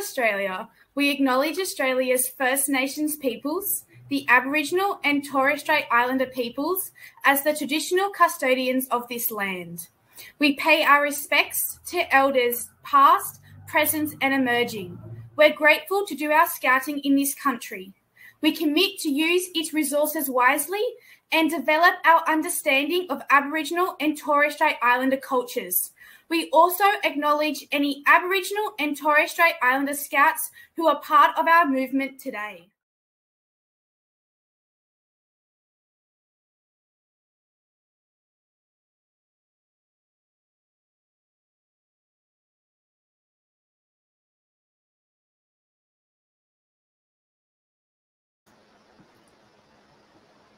Australia, we acknowledge Australia's First Nations peoples, the Aboriginal and Torres Strait Islander peoples, as the traditional custodians of this land. We pay our respects to elders past, present, and emerging. We're grateful to do our scouting in this country. We commit to use its resources wisely and develop our understanding of Aboriginal and Torres Strait Islander cultures. We also acknowledge any Aboriginal and Torres Strait Islander Scouts who are part of our movement today.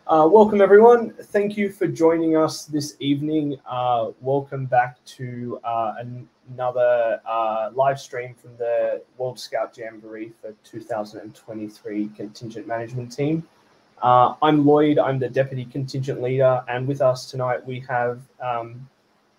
Uh, welcome, everyone. Thank you for joining us this evening. Uh, welcome back to uh, an another uh, live stream from the World Scout Jamboree for 2023 Contingent Management Team. Uh, I'm Lloyd, I'm the Deputy Contingent Leader, and with us tonight we have um,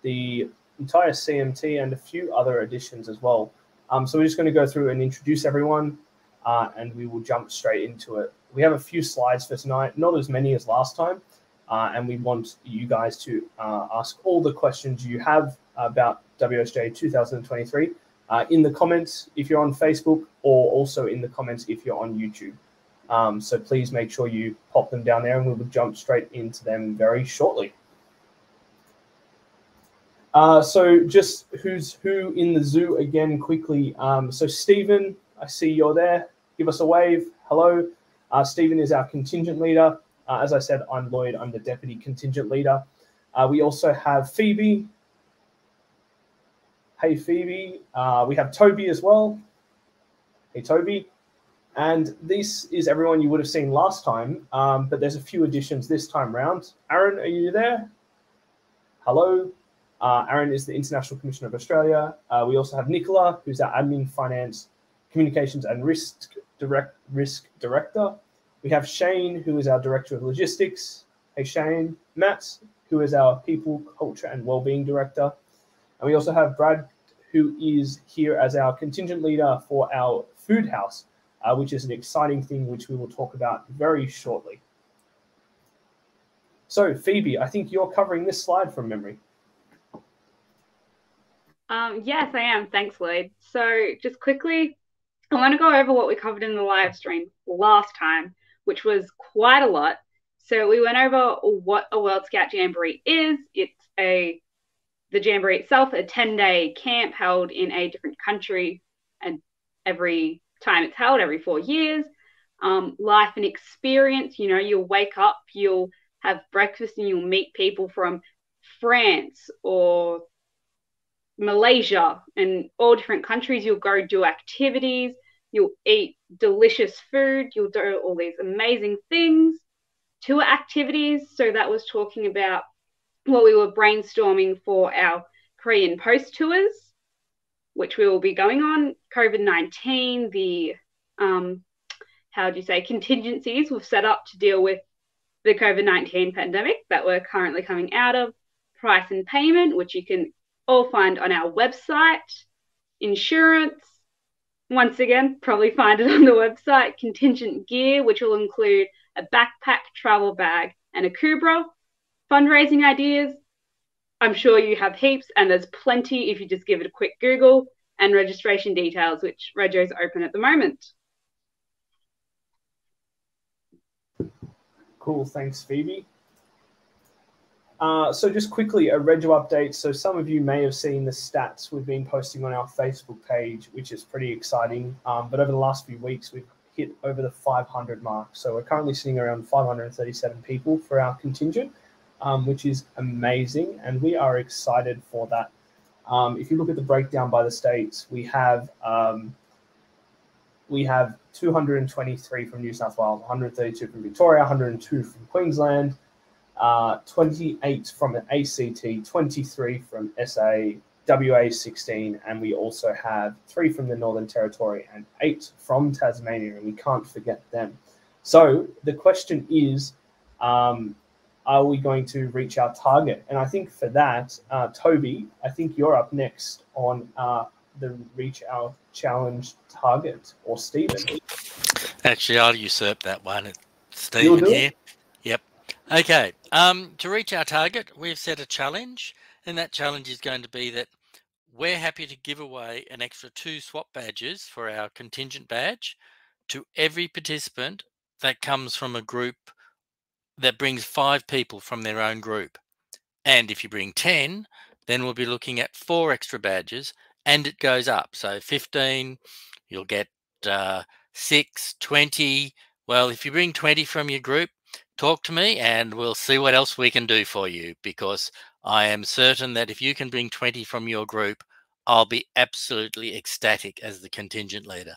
the entire CMT and a few other additions as well. Um, so we're just going to go through and introduce everyone, uh, and we will jump straight into it we have a few slides for tonight, not as many as last time. Uh, and we want you guys to uh, ask all the questions you have about WSJ 2023 uh, in the comments if you're on Facebook or also in the comments if you're on YouTube. Um, so please make sure you pop them down there and we will jump straight into them very shortly. Uh, so just who's who in the zoo again quickly. Um, so Stephen, I see you're there. Give us a wave. Hello. Uh, Stephen is our contingent leader. Uh, as I said, I'm Lloyd. I'm the deputy contingent leader. Uh, we also have Phoebe. Hey, Phoebe. Uh, we have Toby as well. Hey, Toby. And this is everyone you would have seen last time, um, but there's a few additions this time round. Aaron, are you there? Hello. Uh, Aaron is the International Commissioner of Australia. Uh, we also have Nicola, who's our Admin, Finance, Communications and Risk, direct, risk Director. We have Shane, who is our Director of Logistics. Hey, Shane. Matt, who is our People, Culture, and Wellbeing Director. And we also have Brad, who is here as our contingent leader for our food house, uh, which is an exciting thing which we will talk about very shortly. So, Phoebe, I think you're covering this slide from memory. Um, yes, I am. Thanks, Lloyd. So, just quickly, I want to go over what we covered in the live stream last time which was quite a lot. So we went over what a World Scout Jamboree is. It's a the jamboree itself, a 10 day camp held in a different country, and every time it's held, every four years. Um, life and experience, you know, you'll wake up, you'll have breakfast, and you'll meet people from France or Malaysia and all different countries. You'll go do activities, you'll eat delicious food, you'll do all these amazing things, tour activities. So that was talking about what we were brainstorming for our Korean post tours, which we will be going on. COVID 19, the, um, how do you say, contingencies we've set up to deal with the COVID 19 pandemic that we're currently coming out of, price and payment, which you can all find on our website, insurance, once again, probably find it on the website. Contingent gear, which will include a backpack, travel bag, and a Kubra. Fundraising ideas, I'm sure you have heaps, and there's plenty if you just give it a quick Google. And registration details, which Rego's open at the moment. Cool, thanks, Phoebe. Uh, so just quickly, a Rego update. So some of you may have seen the stats we've been posting on our Facebook page, which is pretty exciting. Um, but over the last few weeks, we've hit over the 500 mark. So we're currently sitting around 537 people for our contingent, um, which is amazing. And we are excited for that. Um, if you look at the breakdown by the states, we have um, we have 223 from New South Wales, 132 from Victoria, 102 from Queensland, uh, 28 from the ACT, 23 from SA, WA 16, and we also have three from the Northern Territory and eight from Tasmania, and we can't forget them. So the question is, um, are we going to reach our target? And I think for that, uh, Toby, I think you're up next on uh, the Reach Our Challenge target or Stephen? Actually, I'll usurp that one. Stephen here. It? Yep. Okay. Um, to reach our target, we've set a challenge, and that challenge is going to be that we're happy to give away an extra two swap badges for our contingent badge to every participant that comes from a group that brings five people from their own group. And if you bring 10, then we'll be looking at four extra badges and it goes up. So 15, you'll get uh, 6, 20. Well, if you bring 20 from your group, talk to me and we'll see what else we can do for you because I am certain that if you can bring 20 from your group, I'll be absolutely ecstatic as the contingent leader.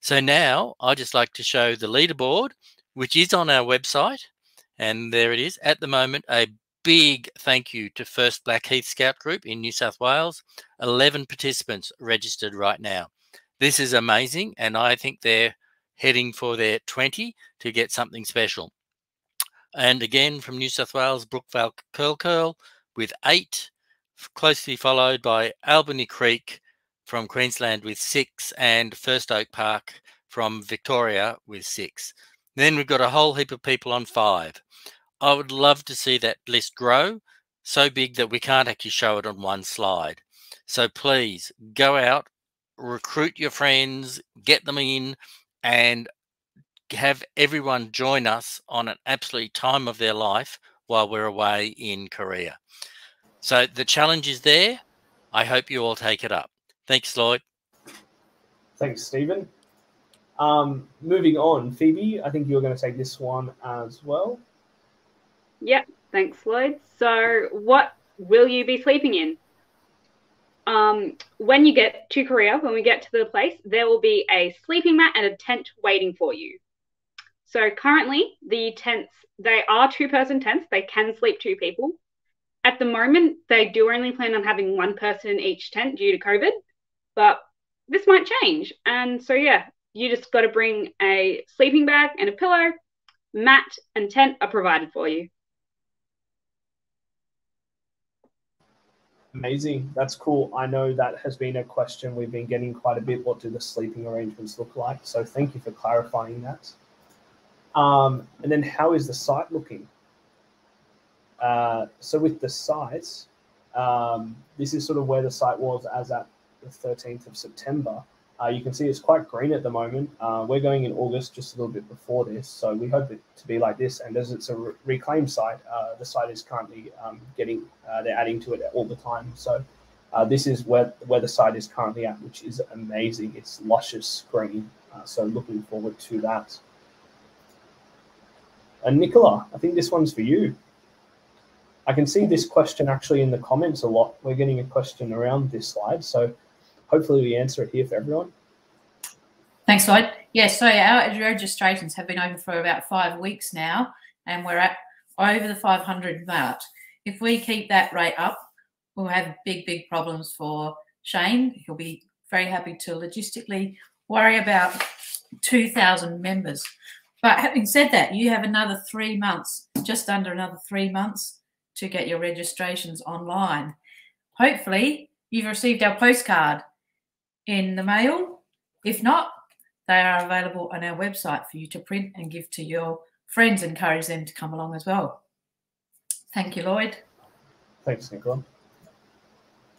So now I just like to show the leaderboard, which is on our website. And there it is. At the moment, a big thank you to First Blackheath Scout Group in New South Wales. 11 participants registered right now. This is amazing. And I think they're heading for their 20 to get something special. And again, from New South Wales, Brookvale Curl Curl with eight closely followed by Albany Creek from Queensland with six, and First Oak Park from Victoria with six. Then we've got a whole heap of people on five. I would love to see that list grow so big that we can't actually show it on one slide. So please go out, recruit your friends, get them in, and have everyone join us on an absolute time of their life while we're away in Korea. So the challenge is there. I hope you all take it up. Thanks, Lloyd. Thanks, Stephen. Um, moving on, Phoebe, I think you're going to take this one as well. Yep, thanks, Lloyd. So, what will you be sleeping in? Um, when you get to Korea, when we get to the place, there will be a sleeping mat and a tent waiting for you. So currently, the tents they are two-person tents. They can sleep two people. At the moment, they do only plan on having one person in each tent due to COVID, but this might change. And so, yeah, you just got to bring a sleeping bag and a pillow, mat, and tent are provided for you. Amazing. That's cool. I know that has been a question we've been getting quite a bit. What do the sleeping arrangements look like? So thank you for clarifying that. Um, and then how is the site looking? Uh, so with the site, um, this is sort of where the site was as at the 13th of September. Uh, you can see it's quite green at the moment. Uh, we're going in August, just a little bit before this, so we hope it to be like this. And as it's a re- reclaimed site, uh, the site is currently um, getting uh, they're adding to it all the time. So uh, this is where where the site is currently at, which is amazing. It's luscious green. so looking forward to that. And Nicola, I think this one's for you. I can see this question actually in the comments a lot. We're getting a question around this slide. So hopefully we answer it here for everyone. Thanks, Lloyd. Yes, so our registrations have been open for about five weeks now, and we're at over the 500 mark. If we keep that rate up, we'll have big, big problems for Shane. He'll be very happy to logistically worry about 2,000 members. But having said that, you have another three months, just under another three months to get your registrations online. Hopefully, you've received our postcard in the mail. If not, they are available on our website for you to print and give to your friends, encourage them to come along as well. Thank you, Lloyd. Thanks, Nicola.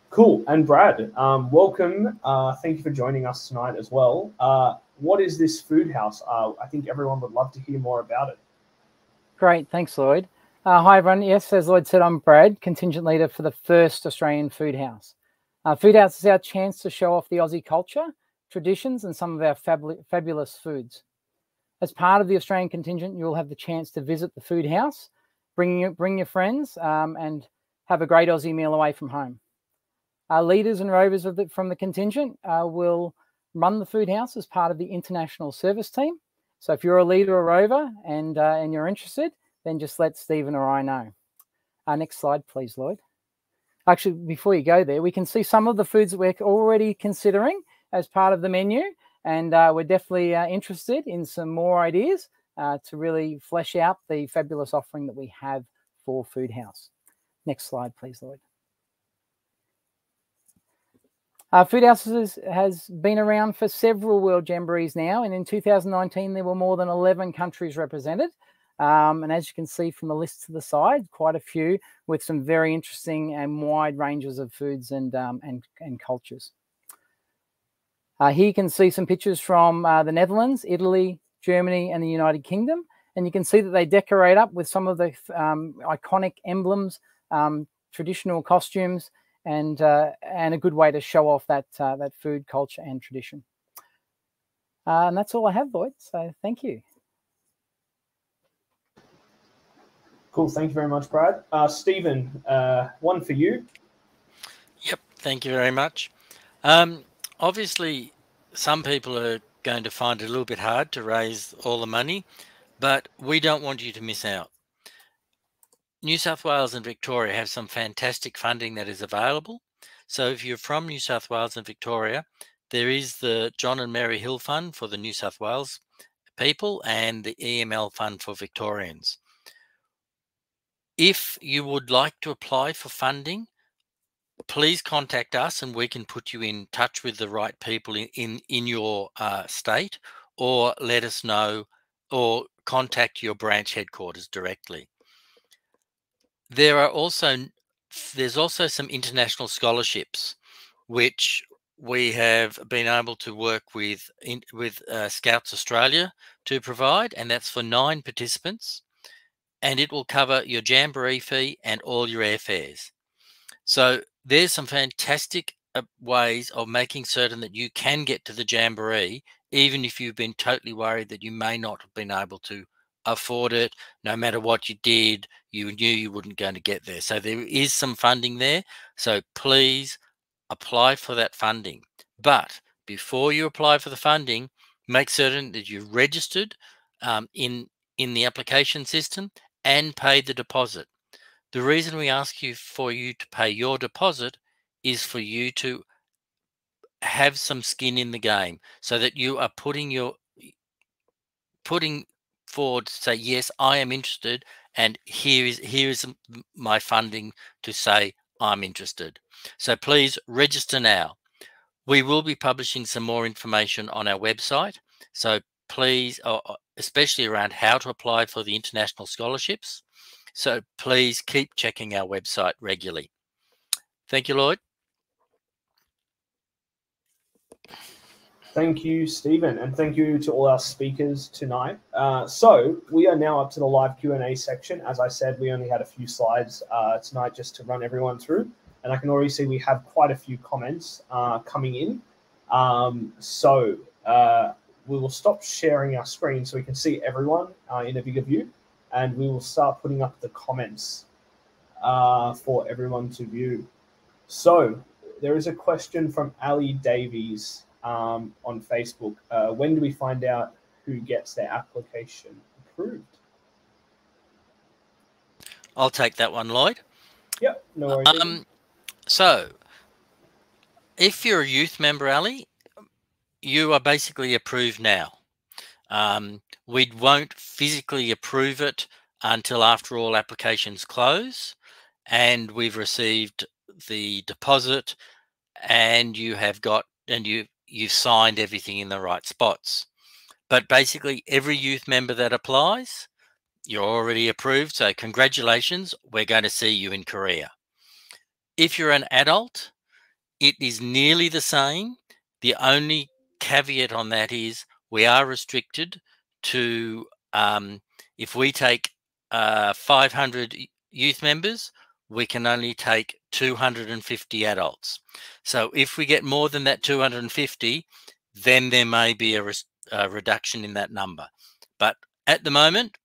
Cool. And Brad, um, welcome. Uh, thank you for joining us tonight as well. Uh, what is this food house? Uh, I think everyone would love to hear more about it. Great. Thanks, Lloyd. Uh, hi, everyone. Yes, as Lloyd said, I'm Brad, contingent leader for the first Australian Food House. Uh, food House is our chance to show off the Aussie culture, traditions, and some of our fab- fabulous foods. As part of the Australian contingent, you'll have the chance to visit the Food House, bring your, bring your friends, um, and have a great Aussie meal away from home. Our leaders and rovers the, from the contingent uh, will run the Food House as part of the international service team. So if you're a leader or rover and, uh, and you're interested, then just let Stephen or I know. Uh, next slide, please, Lloyd. Actually, before you go there, we can see some of the foods that we're already considering as part of the menu, and uh, we're definitely uh, interested in some more ideas uh, to really flesh out the fabulous offering that we have for Food House. Next slide, please, Lloyd. Uh, Food Houses has been around for several World Jamborees now, and in 2019 there were more than 11 countries represented. Um, and as you can see from the list to the side, quite a few with some very interesting and wide ranges of foods and um, and, and cultures. Uh, here you can see some pictures from uh, the Netherlands, Italy, Germany, and the United Kingdom. And you can see that they decorate up with some of the um, iconic emblems, um, traditional costumes, and uh, and a good way to show off that uh, that food culture and tradition. Uh, and that's all I have, Lloyd. So thank you. Cool. Thank you very much, Brad. Uh, Stephen, uh, one for you. Yep. Thank you very much. Um, obviously, some people are going to find it a little bit hard to raise all the money, but we don't want you to miss out. New South Wales and Victoria have some fantastic funding that is available. So if you're from New South Wales and Victoria, there is the John and Mary Hill Fund for the New South Wales people and the EML Fund for Victorians. If you would like to apply for funding, please contact us and we can put you in touch with the right people in, in, in your uh, state or let us know or contact your branch headquarters directly. There are also there's also some international scholarships which we have been able to work with in, with uh, Scouts Australia to provide, and that's for nine participants and it will cover your jamboree fee and all your airfares. So there's some fantastic uh, ways of making certain that you can get to the jamboree, even if you've been totally worried that you may not have been able to afford it. No matter what you did, you knew you wouldn't going to get there. So there is some funding there. So please apply for that funding. But before you apply for the funding, make certain that you've registered um, in in the application system and paid the deposit. The reason we ask you for you to pay your deposit is for you to have some skin in the game so that you are putting your putting forward to say yes i am interested and here is here is my funding to say i'm interested so please register now we will be publishing some more information on our website so please, uh, uh, especially around how to apply for the international scholarships. So please keep checking our website regularly. Thank you, Lloyd. Thank you, Stephen, and thank you to all our speakers tonight. Uh, so we are now up to the live Q&A section. As I said, we only had a few slides uh, tonight just to run everyone through, and I can already see we have quite a few comments uh, coming in. Um, so uh, we will stop sharing our screen so we can see everyone uh, in a bigger view, and we will start putting up the comments uh, for everyone to view. So there is a question from Ali Davies um, on Facebook. Uh, when do we find out who gets their application approved? I'll take that one, Lloyd. Yep, no worries. Um, so, if you're a youth member, Ali, you are basically approved now. Um, we won't physically approve it until after all applications close and we've received the deposit and you have got and you you've signed everything in the right spots. But basically every youth member that applies you're already approved so congratulations we're going to see you in korea. If you're an adult it is nearly the same. The only caveat on that is we are restricted to um, if we take uh, 500 youth members, we can only take 250 adults. So if we get more than that 250, then there may be a, a reduction in that number. But at the moment,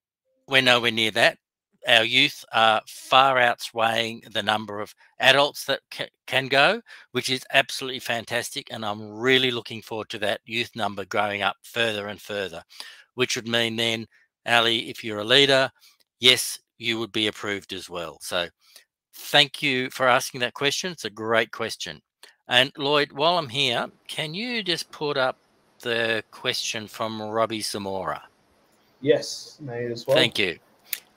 we're nowhere near that our youth are far outweighing the number of adults that ca can go, which is absolutely fantastic. And I'm really looking forward to that youth number growing up further and further, which would mean then, Ali, if you're a leader, yes, you would be approved as well. So thank you for asking that question. It's a great question. And Lloyd, while I'm here, can you just put up the question from Robbie Zamora? Yes, may as well. Thank you.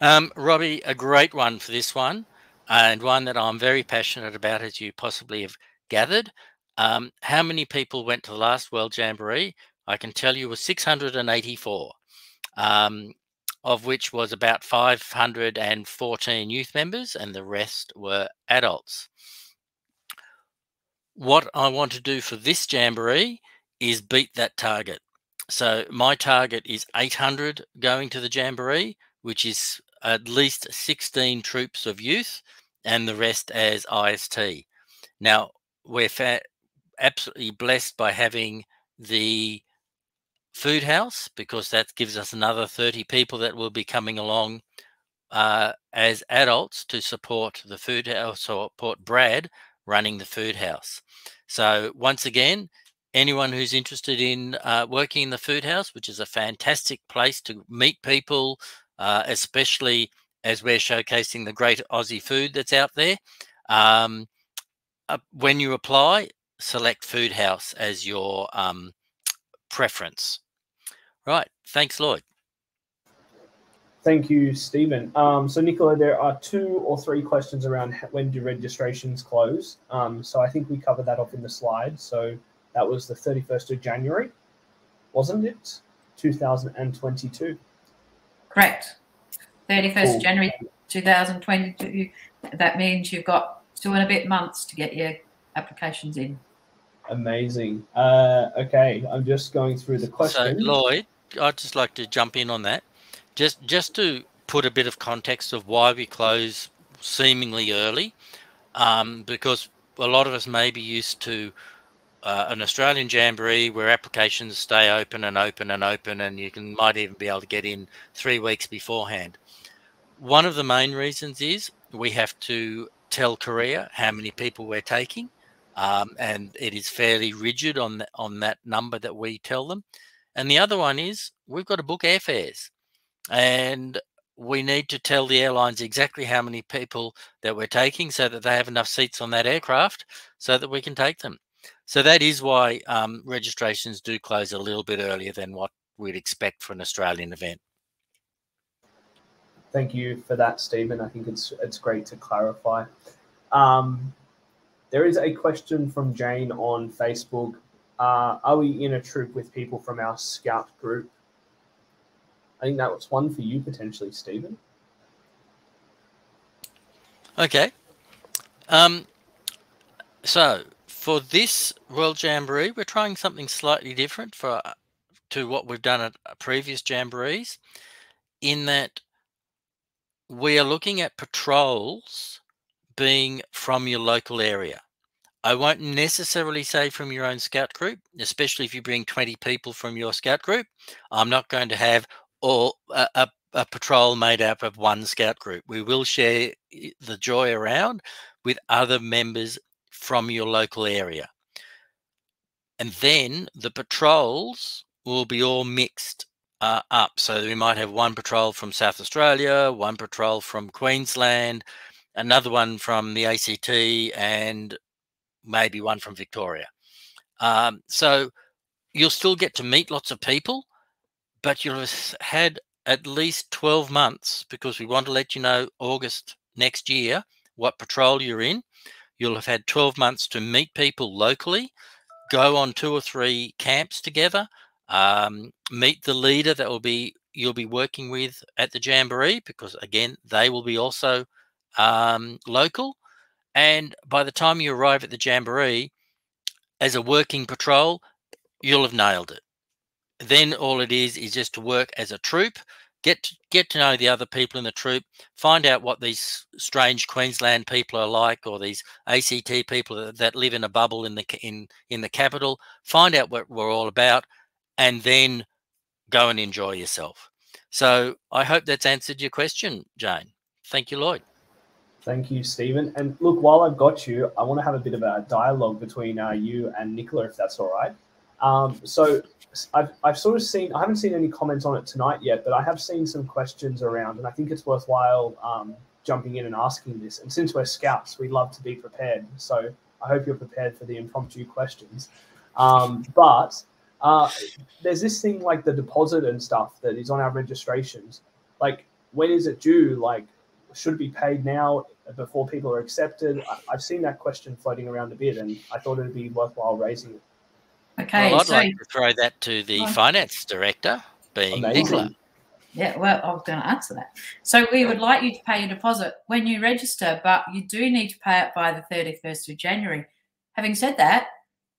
Um, Robbie, a great one for this one, and one that I'm very passionate about, as you possibly have gathered. Um, how many people went to the last World Jamboree? I can tell you was 684, um, of which was about 514 youth members, and the rest were adults. What I want to do for this Jamboree is beat that target. So my target is 800 going to the Jamboree, which is at least 16 troops of youth and the rest as IST. Now, we're absolutely blessed by having the food house because that gives us another 30 people that will be coming along uh, as adults to support the food house or support Brad running the food house. So once again, anyone who's interested in uh, working in the food house, which is a fantastic place to meet people, uh, especially as we're showcasing the great Aussie food that's out there. Um, when you apply, select Food House as your um, preference. Right. Thanks, Lloyd. Thank you, Stephen. Um, so, Nicola, there are two or three questions around when do registrations close. Um, so, I think we covered that off in the slide. So, that was the 31st of January, wasn't it? 2022. Correct. 31st cool. January 2022. That means you've got two and a bit months to get your applications in. Amazing. Uh, okay, I'm just going through the questions. So, Lloyd, I'd just like to jump in on that. Just just to put a bit of context of why we close seemingly early, um, because a lot of us may be used to uh, an Australian jamboree where applications stay open and open and open, and you can might even be able to get in three weeks beforehand. One of the main reasons is we have to tell Korea how many people we're taking, um, and it is fairly rigid on the, on that number that we tell them. And the other one is we've got to book airfares, and we need to tell the airlines exactly how many people that we're taking so that they have enough seats on that aircraft so that we can take them. So that is why um, registrations do close a little bit earlier than what we'd expect for an Australian event. Thank you for that, Stephen. I think it's it's great to clarify. Um, there is a question from Jane on Facebook. Uh, are we in a troop with people from our scout group? I think that was one for you potentially, Stephen. Okay. Um, so for this World Jamboree, we're trying something slightly different for to what we've done at previous jamborees, in that we are looking at patrols being from your local area. I won't necessarily say from your own scout group, especially if you bring 20 people from your scout group. I'm not going to have all a, a, a patrol made up of one scout group. We will share the joy around with other members from your local area. And then the patrols will be all mixed uh, up. So we might have one patrol from South Australia, one patrol from Queensland, another one from the ACT, and maybe one from Victoria. Um, so you'll still get to meet lots of people, but you'll have had at least 12 months because we want to let you know August next year what patrol you're in. You'll have had 12 months to meet people locally, go on two or three camps together, um, meet the leader that will be you'll be working with at the jamboree because again they will be also um, local and by the time you arrive at the jamboree as a working patrol you'll have nailed it then all it is is just to work as a troop get to, get to know the other people in the troop find out what these strange queensland people are like or these act people that, live in a bubble in the in in the capital find out what we're all about and then go and enjoy yourself. So I hope that's answered your question, Jane. Thank you, Lloyd. Thank you, Stephen. And look, while I've got you, I want to have a bit of a dialogue between uh, you and Nicola, if that's all right. Um, so I've, I've sort of seen, I haven't seen any comments on it tonight yet, but I have seen some questions around, and I think it's worthwhile um, jumping in and asking this. And since we're scouts, we love to be prepared. So I hope you're prepared for the impromptu questions. Um, but uh, there's this thing like the deposit and stuff that is on our registrations. Like, when is it due? Like, should be paid now before people are accepted? I, have seen that question floating around a bit, and I thought it'd be worthwhile raising it. Okay, well, I'd so, like to throw that to the finance director, being amazing. Nicola. Yeah, well, I was going to answer that. So we would like you to pay your deposit when you register, but you do need to pay it by the 31st of January. Having said that,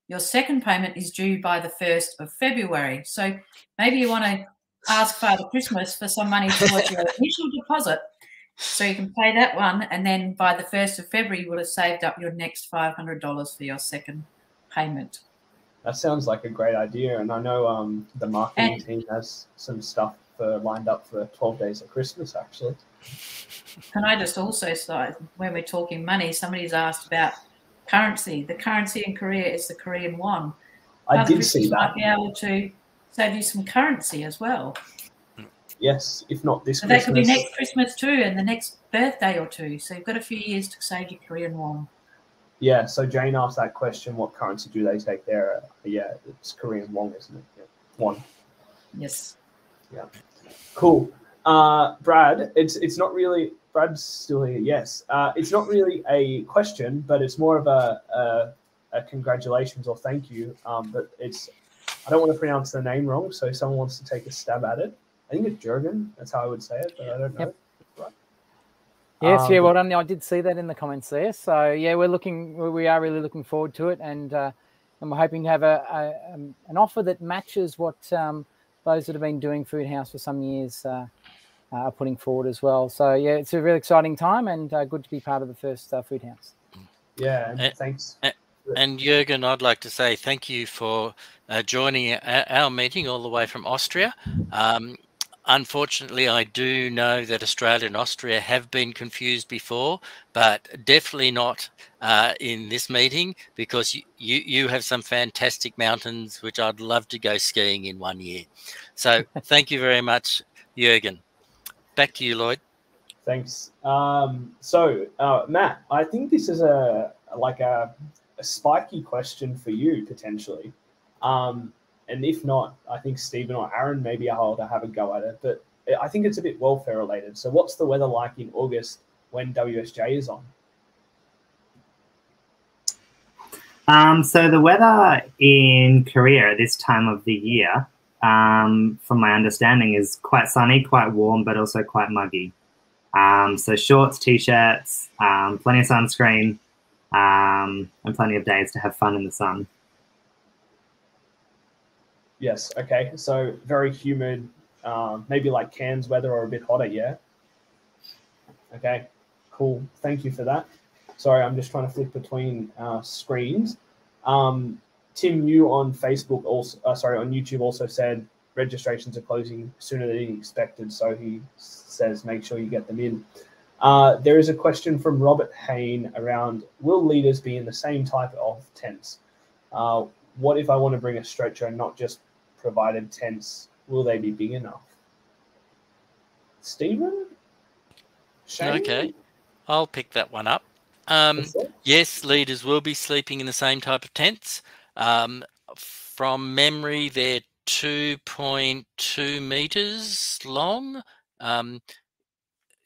your second payment is due by the 1st of February. So maybe you want to ask Father Christmas for some money towards your initial deposit so you can pay that one. And then by the 1st of February, you will have saved up your next $500 for your second payment. That sounds like a great idea. And I know um, the marketing and, team has some stuff for, lined up for 12 days of Christmas, actually. Can I just also say, when we're talking money, somebody's asked about currency. The currency in Korea is the Korean won. I Father did see that. Might be able to save you some currency as well. Yes, if not this so Christmas. That could be next Christmas too, and the next birthday or two. So you've got a few years to save your Korean won. Yeah, so Jane asked that question what currency do they take there? Yeah, it's Korean won, isn't it? Yeah. Won. Yes. Yeah. Cool. Uh, Brad, it's it's not really Brad's still here. Yes, uh, it's not really a question, but it's more of a, a, a congratulations or thank you. Um, but it's I don't want to pronounce the name wrong, so if someone wants to take a stab at it, I think it's Jurgen. That's how I would say it, but I don't know. Yep. Right. Yes, um, yeah, well done. I did see that in the comments there. So yeah, we're looking, we are really looking forward to it, and uh, and we're hoping to have a, a um, an offer that matches what um, those that have been doing Food House for some years uh, are putting forward as well. So yeah, it's a really exciting time, and uh, good to be part of the first uh, Food House. Yeah, and, thanks. And, and Jurgen, I'd like to say thank you for uh, joining our meeting all the way from Austria. Um, unfortunately, I do know that Australia and Austria have been confused before, but definitely not uh, in this meeting because you, you, you have some fantastic mountains which I'd love to go skiing in one year. So thank you very much, Jurgen. Back to you, Lloyd. Thanks. Um, so, uh, Matt, I think this is a like a a spiky question for you potentially. Um, and if not, I think Stephen or Aaron may be able to have a go at it. But I think it's a bit welfare related. So, what's the weather like in August when WSJ is on? Um, so the weather in Korea at this time of the year, um, from my understanding, is quite sunny, quite warm, but also quite muggy. Um, so shorts, t-shirts, um, plenty of sunscreen, um, and plenty of days to have fun in the sun. Yes. Okay. So very humid, um, maybe like Cairns weather or a bit hotter. Yeah. Okay. Cool. Thank you for that. Sorry, I'm just trying to flip between uh, screens. Um, Tim Yu on Facebook also, uh, sorry, on YouTube also said registrations are closing sooner than expected. So he says make sure you get them in. Uh, there is a question from Robert Hain around Will leaders be in the same type of tents? Uh, what if I want to bring a stretcher and not just provided tents? Will they be big enough? Stephen? Shane? Okay, I'll pick that one up. Um, yes, leaders will be sleeping in the same type of tents. Um, from memory, they're 2.2 meters long. Um,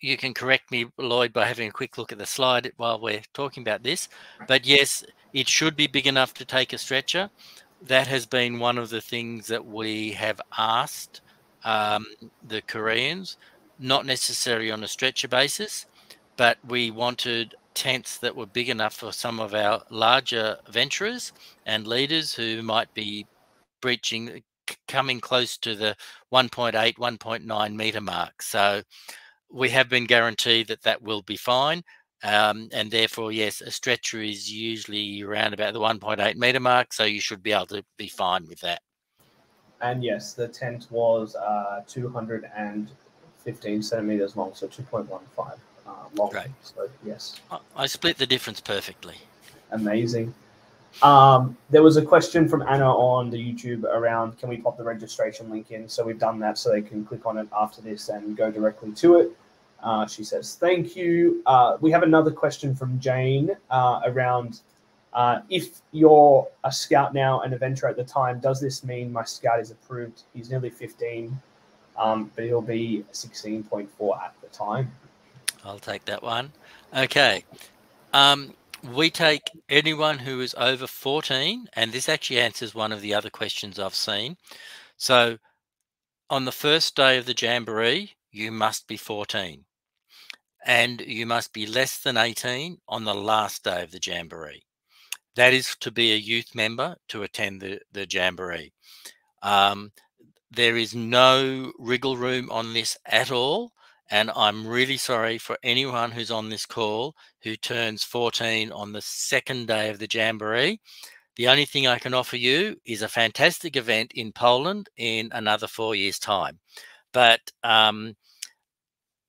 you can correct me, Lloyd, by having a quick look at the slide while we're talking about this. But yes, it should be big enough to take a stretcher. That has been one of the things that we have asked um, the Koreans, not necessarily on a stretcher basis, but we wanted tents that were big enough for some of our larger venturers and leaders who might be breaching, coming close to the 1.8, 1.9 meter mark. So we have been guaranteed that that will be fine. Um, and therefore, yes, a stretcher is usually around about the 1.8 meter mark, so you should be able to be fine with that. And yes, the tent was uh, 215 centimeters long, so 2.15 uh, long. Right. So, yes. I split the difference perfectly. Amazing. Um, there was a question from Anna on the YouTube around can we pop the registration link in? So we've done that so they can click on it after this and go directly to it. Uh, she says, thank you. Uh, we have another question from Jane uh, around uh, if you're a scout now and a venture at the time, does this mean my scout is approved? He's nearly 15, um, but he'll be 16.4 at the time. I'll take that one. Okay. Um, we take anyone who is over 14, and this actually answers one of the other questions I've seen. So on the first day of the Jamboree, you must be 14. And you must be less than 18 on the last day of the Jamboree. That is to be a youth member to attend the, the Jamboree. Um, there is no wriggle room on this at all. And I'm really sorry for anyone who's on this call who turns 14 on the second day of the Jamboree. The only thing I can offer you is a fantastic event in Poland in another four years' time. But um,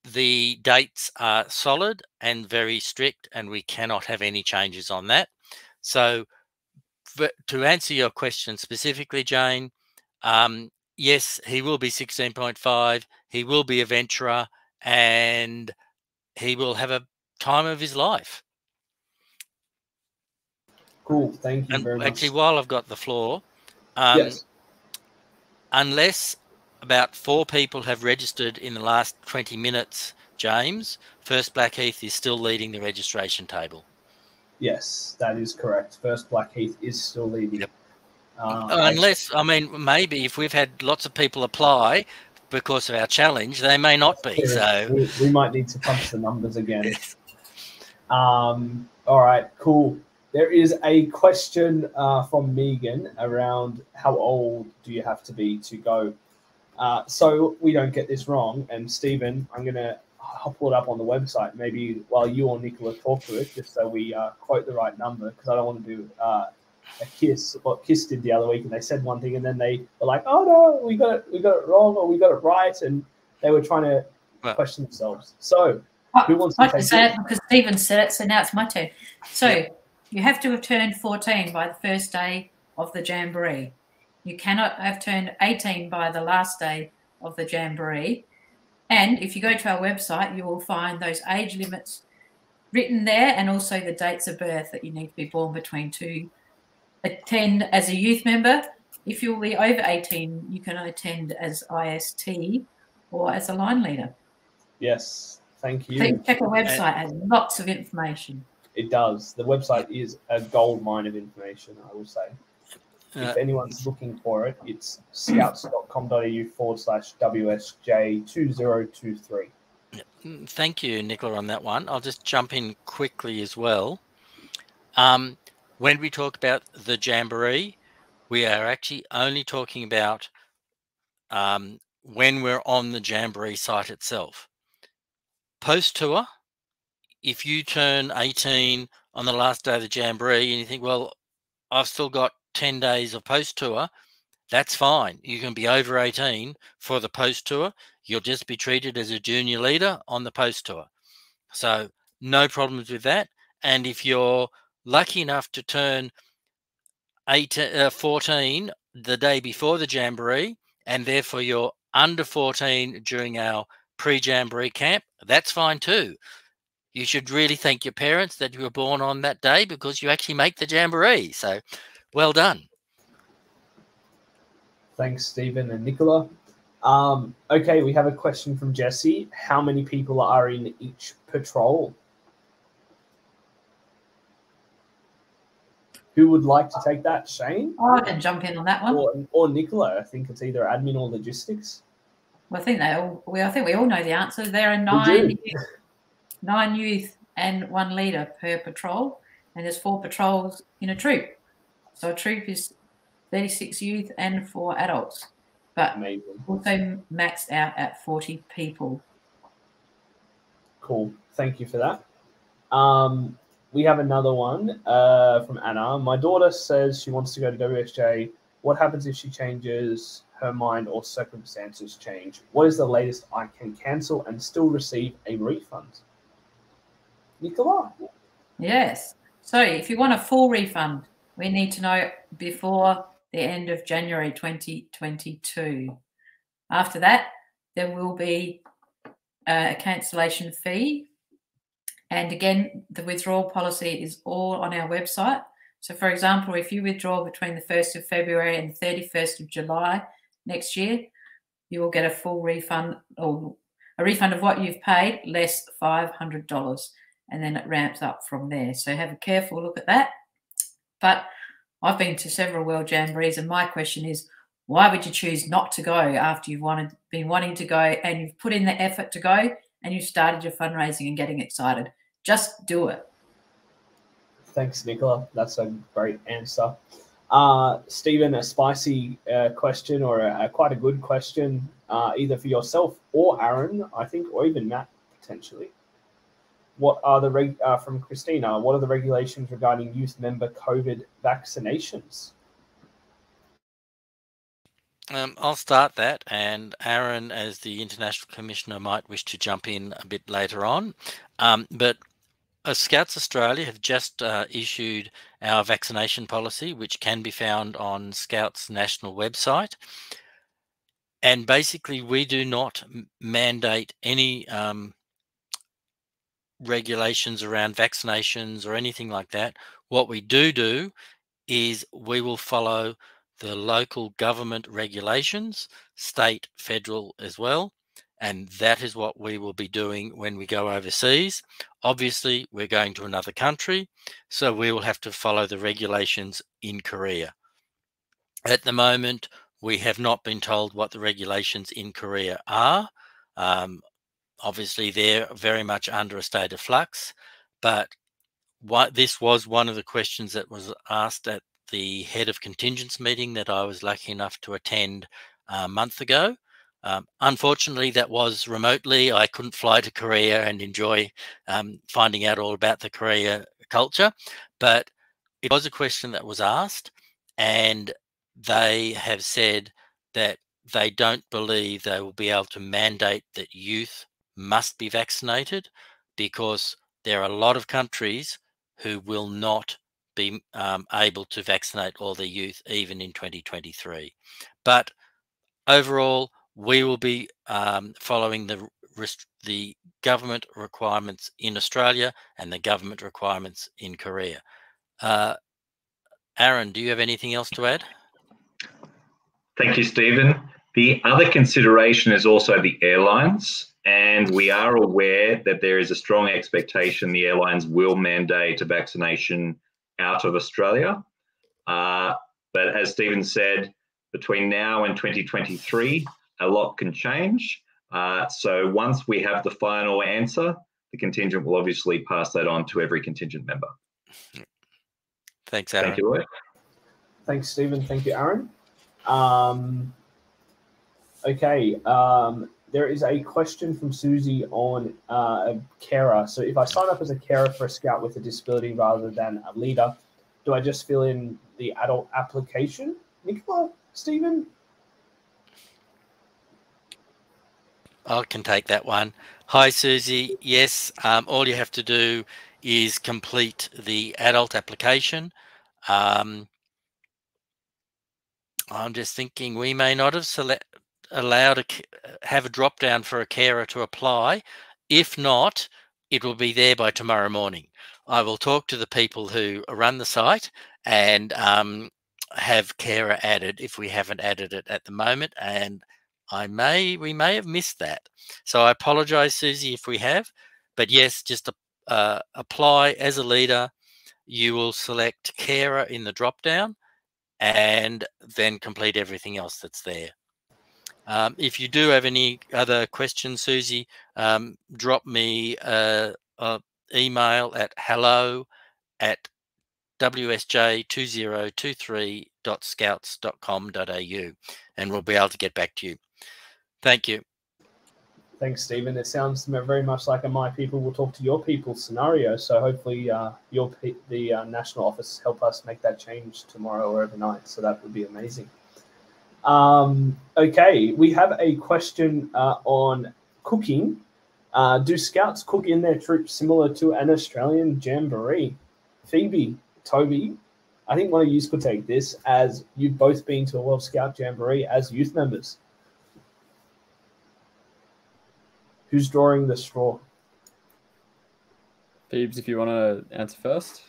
the dates are solid and very strict, and we cannot have any changes on that. So, to answer your question specifically, Jane, um, yes, he will be 16.5. He will be a venturer and he will have a time of his life. Cool. Thank you and very much. Actually, while I've got the floor, um, yes. unless about four people have registered in the last 20 minutes, James, First Blackheath is still leading the registration table. Yes, that is correct. First Blackheath is still leading. Yep. Uh, Unless, I mean, maybe if we've had lots of people apply, because of our challenge, they may not be. So we, we, might need to punch the numbers again. Um, all right, cool. There is a question uh, from Megan around how old do you have to be to go? Uh, so we don't get this wrong. And Stephen, I'm going to I'll pull it up on the website maybe while you or Nicola talk to it, just so we uh, quote the right number, because I don't want to do uh, a kiss what kiss did the other week and they said one thing and then they were like oh no we got it we got it wrong or we got it right and they were trying to well, question themselves so who wants to I take say it because Stephen said it so now it's my turn so yeah. you have to have turned 14 by the first day of the jamboree you cannot have turned 18 by the last day of the jamboree and if you go to our website you will find those age limits written there and also the dates of birth that you need to be born between to attend as a youth member. If you'll be over 18, you can attend as IST or as a line leader. Yes, thank you. Please check our website, it has lots of information. It does. The website is a gold mine of information, I will say. Uh, if anyone's looking for it, it's scouts.com.au forward slash WSJ2023. Mm, thank you, Nicola, on that one. I'll just jump in quickly as well. Um, when we talk about the Jamboree, we are actually only talking about um, when we're on the Jamboree site itself. Post tour, if you turn 18 on the last day of the Jamboree and you think, well, I've still got 10 days of post tour, that's fine. You can be over 18 for the post tour. You'll just be treated as a junior leader on the post tour. So, no problems with that. And if you're lucky enough to turn 18, uh, 14 the day before the Jamboree, and therefore you're under 14 during our pre Jamboree camp, that's fine too. You should really thank your parents that you were born on that day because you actually make the Jamboree. So well done. Thanks, Stephen and Nicola. Um, okay, we have a question from Jesse. How many people are in each patrol? Who would like to take that? Shane? Oh, I can jump in on that one. Or, or Nicola. I think it's either admin or logistics. Well, I think they all. We, I think we all know the answer. There are nine, youth, nine youth and one leader per patrol, and there's four patrols in a troop. So a troop is 36 youth and four adults, but Amazing. also maxed out at 40 people. Cool. Thank you for that. Um, we have another one uh, from Anna. My daughter says she wants to go to WSJ. What happens if she changes her mind or circumstances change? What is the latest I can cancel and still receive a refund? Nicola. Yes. So if you want a full refund, we need to know before the end of January 2022. After that, there will be uh, a cancellation fee and again, the withdrawal policy is all on our website. So, for example, if you withdraw between the 1st of February and the 31st of July next year, you will get a full refund or a refund of what you've paid less $500. And then it ramps up from there. So have a careful look at that. But I've been to several World Jamborees, and my question is, why would you choose not to go after you've wanted, been wanting to go and you've put in the effort to go and you've started your fundraising and getting excited? Just do it. Thanks, Nicola. That's a great answer. Uh, Stephen, a spicy uh, question or a, a, quite a good question, uh, either for yourself or Aaron, I think, or even Matt potentially. What are the reg- uh, from Christina? What are the regulations regarding youth member COVID vaccinations? Um, I'll start that, and Aaron, as the international commissioner, might wish to jump in a bit later on. Um, but uh, Scouts Australia have just uh, issued our vaccination policy, which can be found on Scouts national website. And basically, we do not mandate any um, regulations around vaccinations or anything like that. What we do do is we will follow the local government regulations, state, federal as well. And that is what we will be doing when we go overseas. Obviously, we're going to another country, so we will have to follow the regulations in Korea. At the moment, we have not been told what the regulations in Korea are. Um, obviously, they're very much under a state of flux, but what this was one of the questions that was asked at the head of contingents meeting that I was lucky enough to attend a month ago. Um, unfortunately, that was remotely. I couldn't fly to Korea and enjoy um, finding out all about the Korea culture, but it was a question that was asked, and they have said that they don't believe they will be able to mandate that youth must be vaccinated because there are a lot of countries who will not be um, able to vaccinate all their youth even in 2023. But overall, we will be um, following the the government requirements in Australia and the government requirements in Korea. Uh, Aaron, do you have anything else to add? Thank you, Stephen. The other consideration is also the airlines, and we are aware that there is a strong expectation the airlines will mandate a vaccination out of Australia. Uh, but as Stephen said, between now and 2023, a lot can change. Uh, so once we have the final answer, the contingent will obviously pass that on to every contingent member. Thanks, Aaron. Thank you, Lloyd. Thanks, Stephen. Thank you, Aaron. Um, okay. Um, there is a question from Susie on uh, a carer. So if I sign up as a carer for a scout with a disability rather than a leader, do I just fill in the adult application? Nicola, Stephen? I can take that one. Hi, Susie. Yes, um, all you have to do is complete the adult application. Um, I'm just thinking we may not have select, allowed to have a drop down for a carer to apply. If not, it will be there by tomorrow morning. I will talk to the people who run the site and um, have carer added if we haven't added it at the moment. And I may, we may have missed that. So I apologize, Susie, if we have. But yes, just uh, apply as a leader. You will select carer in the drop down and then complete everything else that's there. Um, if you do have any other questions, Susie, um, drop me an email at hello at wsj2023.scouts.com.au and we'll be able to get back to you. Thank you. Thanks, Stephen. It sounds very much like a My People will talk to your people scenario. So hopefully, uh, your the uh, national office help us make that change tomorrow or overnight. So that would be amazing. Um, okay, we have a question uh, on cooking. Uh, do scouts cook in their troops similar to an Australian jamboree? Phoebe, Toby, I think one of you could take this as you've both been to a World Scout Jamboree as youth members. Who's drawing the straw? Phoebes, if you want to answer first.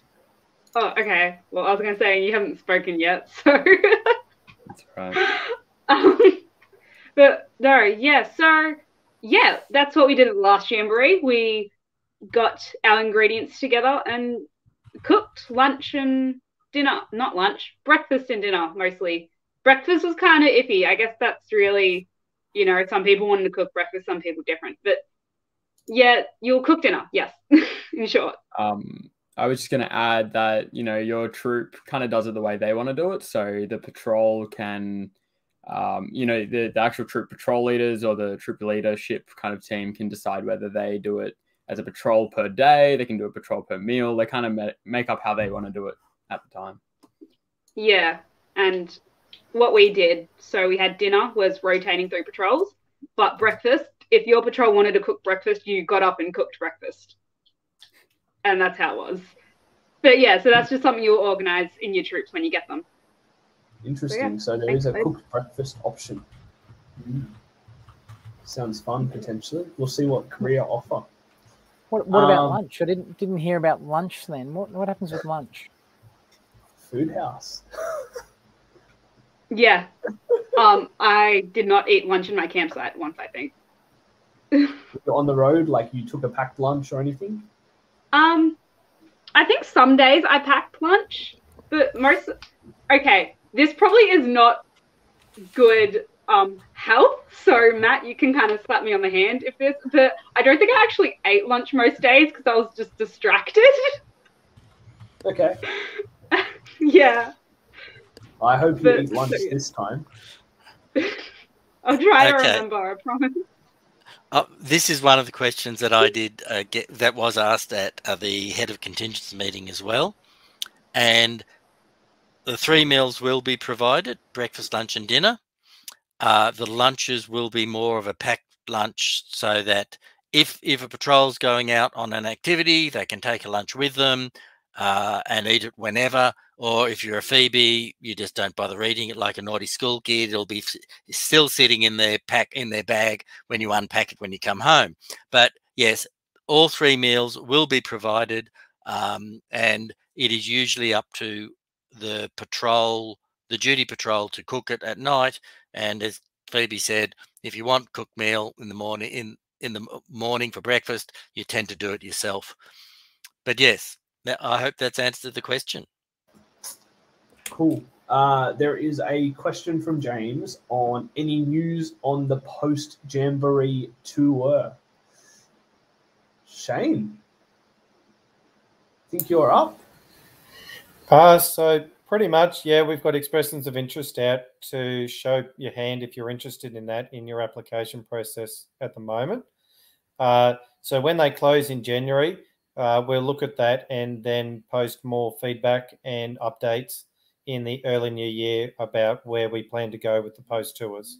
Oh, okay. Well, I was going to say you haven't spoken yet, so. That's right. Um, but no, yeah. So yeah, that's what we did at the last jamboree. We got our ingredients together and cooked lunch and dinner. Not lunch, breakfast and dinner mostly. Breakfast was kind of iffy. I guess that's really, you know, some people wanted to cook breakfast, some people different. But yeah, you'll cook dinner. Yes, in short. Um, I was just going to add that you know your troop kind of does it the way they want to do it. So the patrol can, um, you know, the, the actual troop patrol leaders or the troop leadership kind of team can decide whether they do it as a patrol per day. They can do a patrol per meal. They kind of make up how they want to do it at the time. Yeah, and what we did, so we had dinner was rotating through patrols, but breakfast. If your patrol wanted to cook breakfast, you got up and cooked breakfast and that's how it was. But yeah, so that's just something you'll organize in your troops when you get them. Interesting. So, yeah, so there is a cooked breakfast option. Mm. Sounds fun potentially. We'll see what Korea offer. What, what about um, lunch? I didn't didn't hear about lunch then. What what happens with lunch? Food house. yeah. Um, I did not eat lunch in my campsite once. I think. on the road, like you took a packed lunch or anything? Um, I think some days I packed lunch, but most. Okay, this probably is not good um health. So Matt, you can kind of slap me on the hand if this. But I don't think I actually ate lunch most days because I was just distracted. Okay. yeah. I hope you but, eat lunch so, this time. I'll try okay. to remember. I promise. Uh, this is one of the questions that I did uh, get that was asked at uh, the head of contingents meeting as well, and the three meals will be provided: breakfast, lunch, and dinner. Uh, the lunches will be more of a packed lunch, so that if if a patrol's going out on an activity, they can take a lunch with them uh, and eat it whenever. Or if you're a Phoebe, you just don't bother reading it like a naughty school kid. It'll be still sitting in their pack in their bag when you unpack it when you come home. But yes, all three meals will be provided, um, and it is usually up to the patrol, the duty patrol, to cook it at night. And as Phoebe said, if you want cooked meal in the morning in in the morning for breakfast, you tend to do it yourself. But yes, I hope that's answered the question. Cool. Uh, there is a question from James on any news on the post Jamboree tour. Shane, think you're up. Uh, so pretty much, yeah, we've got expressions of interest out to show your hand if you're interested in that in your application process at the moment. Uh, so when they close in January, uh, we'll look at that and then post more feedback and updates in the early new year about where we plan to go with the post tours.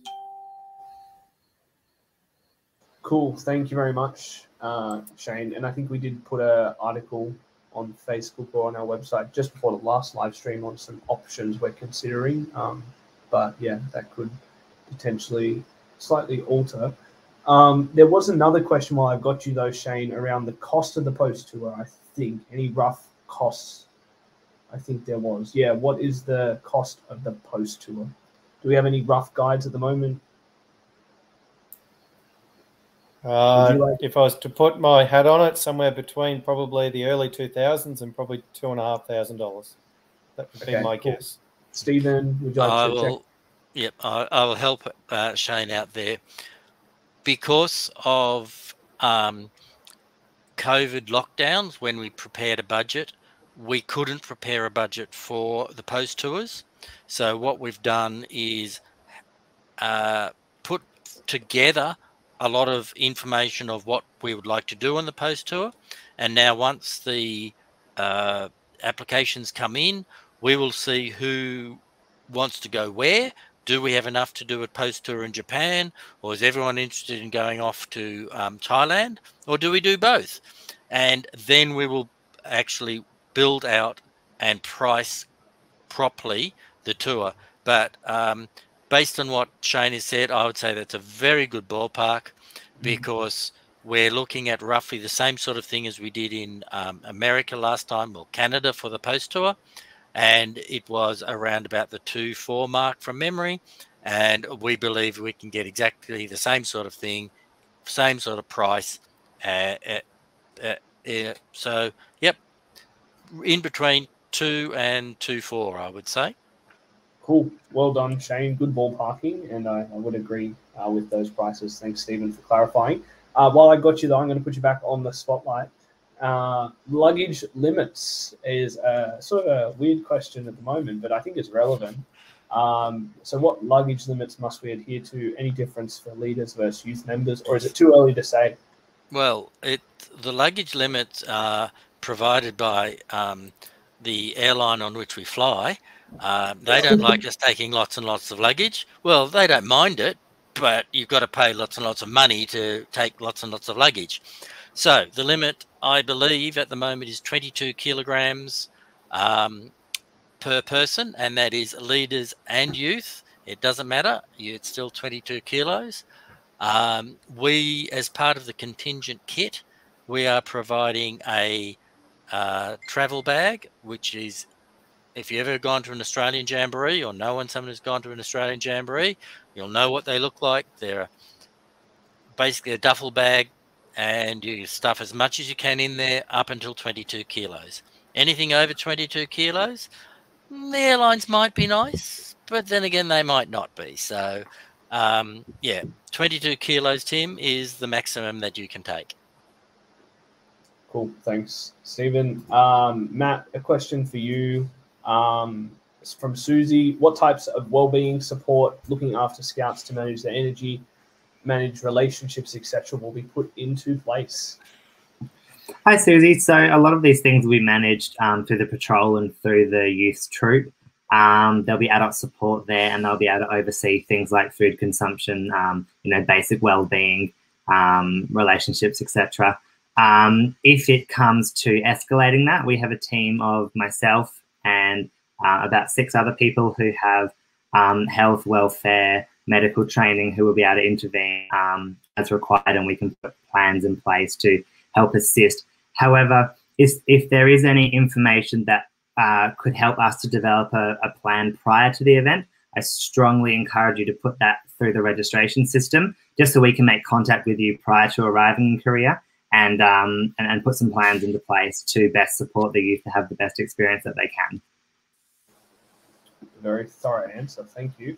Cool. Thank you very much, uh, Shane. And I think we did put an article on Facebook or on our website just before the last live stream on some options we're considering. Um, but yeah, that could potentially slightly alter. Um, there was another question while I've got you though, Shane, around the cost of the post tour. I think any rough costs. I think there was. Yeah, what is the cost of the post tour? Do we have any rough guides at the moment? Uh, like- if I was to put my hat on it, somewhere between probably the early 2000s and probably two and a half thousand dollars. That would okay, be my cool. guess. Stephen, would you like I to will, check? Yep, I, I will help uh, Shane out there because of um, COVID lockdowns, when we prepared a budget, we couldn't prepare a budget for the post tours. So what we've done is uh, put together a lot of information of what we would like to do on the post tour. And now once the uh, applications come in, we will see who wants to go where do we have enough to do a post tour in Japan, or is everyone interested in going off to um, Thailand, or do we do both? And then we will actually build out and price properly the tour. But um, based on what Shane has said, I would say that's a very good ballpark mm-hmm. because we're looking at roughly the same sort of thing as we did in um, America last time, or Canada for the post tour and it was around about the 2 4 mark from memory. And we believe we can get exactly the same sort of thing same sort of price. Uh, uh, uh, so, yep, in between two and two four, I would say. Cool. Well done, Shane. Good ballparking, and I, I would agree uh, with those prices. Thanks, Stephen, for clarifying. Uh, while I got you, though, I'm going to put you back on the spotlight. Uh, luggage limits is a, sort of a weird question at the moment, but I think it's relevant. Um, so, what luggage limits must we adhere to? Any difference for leaders versus youth members, or is it too early to say? Well, it the luggage limits are provided by um, the airline on which we fly. Uh, they don't like us taking lots and lots of luggage. Well, they don't mind it, but you've got to pay lots and lots of money to take lots and lots of luggage. So the limit, I believe, at the moment is 22 kilograms um, per person, and that is leaders and youth. It doesn't matter. It's still 22 kilos. Um, we, as part of the contingent kit, we are providing a uh, travel bag, which is if you've ever gone to an Australian jamboree or know someone who's gone to an Australian jamboree, you'll know what they look like. They're basically a duffel bag, and you stuff as much as you can in there up until 22 kilos. Anything over 22 kilos, the airlines might be nice, but then again, they might not be. So, um, yeah, 22 kilos, Tim, is the maximum that you can take. Cool. Thanks, Stephen. Um, Matt, a question for you. Um, from Susie, what types of well-being support, looking after scouts to manage their energy, manage relationships, etc., will be put into place? Hi, Susie. So a lot of these things we managed um, through the patrol and through the youth troop. Um, there'll be adult support there, and they'll be able to oversee things like food consumption, um, you know, basic well-being, um, relationships, etc. Um, if it comes to escalating that, we have a team of myself, and uh, about six other people who have um, health, welfare, medical training who will be able to intervene um, as required, and we can put plans in place to help assist. However, if, if there is any information that uh, could help us to develop a, a plan prior to the event, I strongly encourage you to put that through the registration system just so we can make contact with you prior to arriving in Korea and, um, and, and put some plans into place to best support the youth to have the best experience that they can. Very thorough answer. Thank you.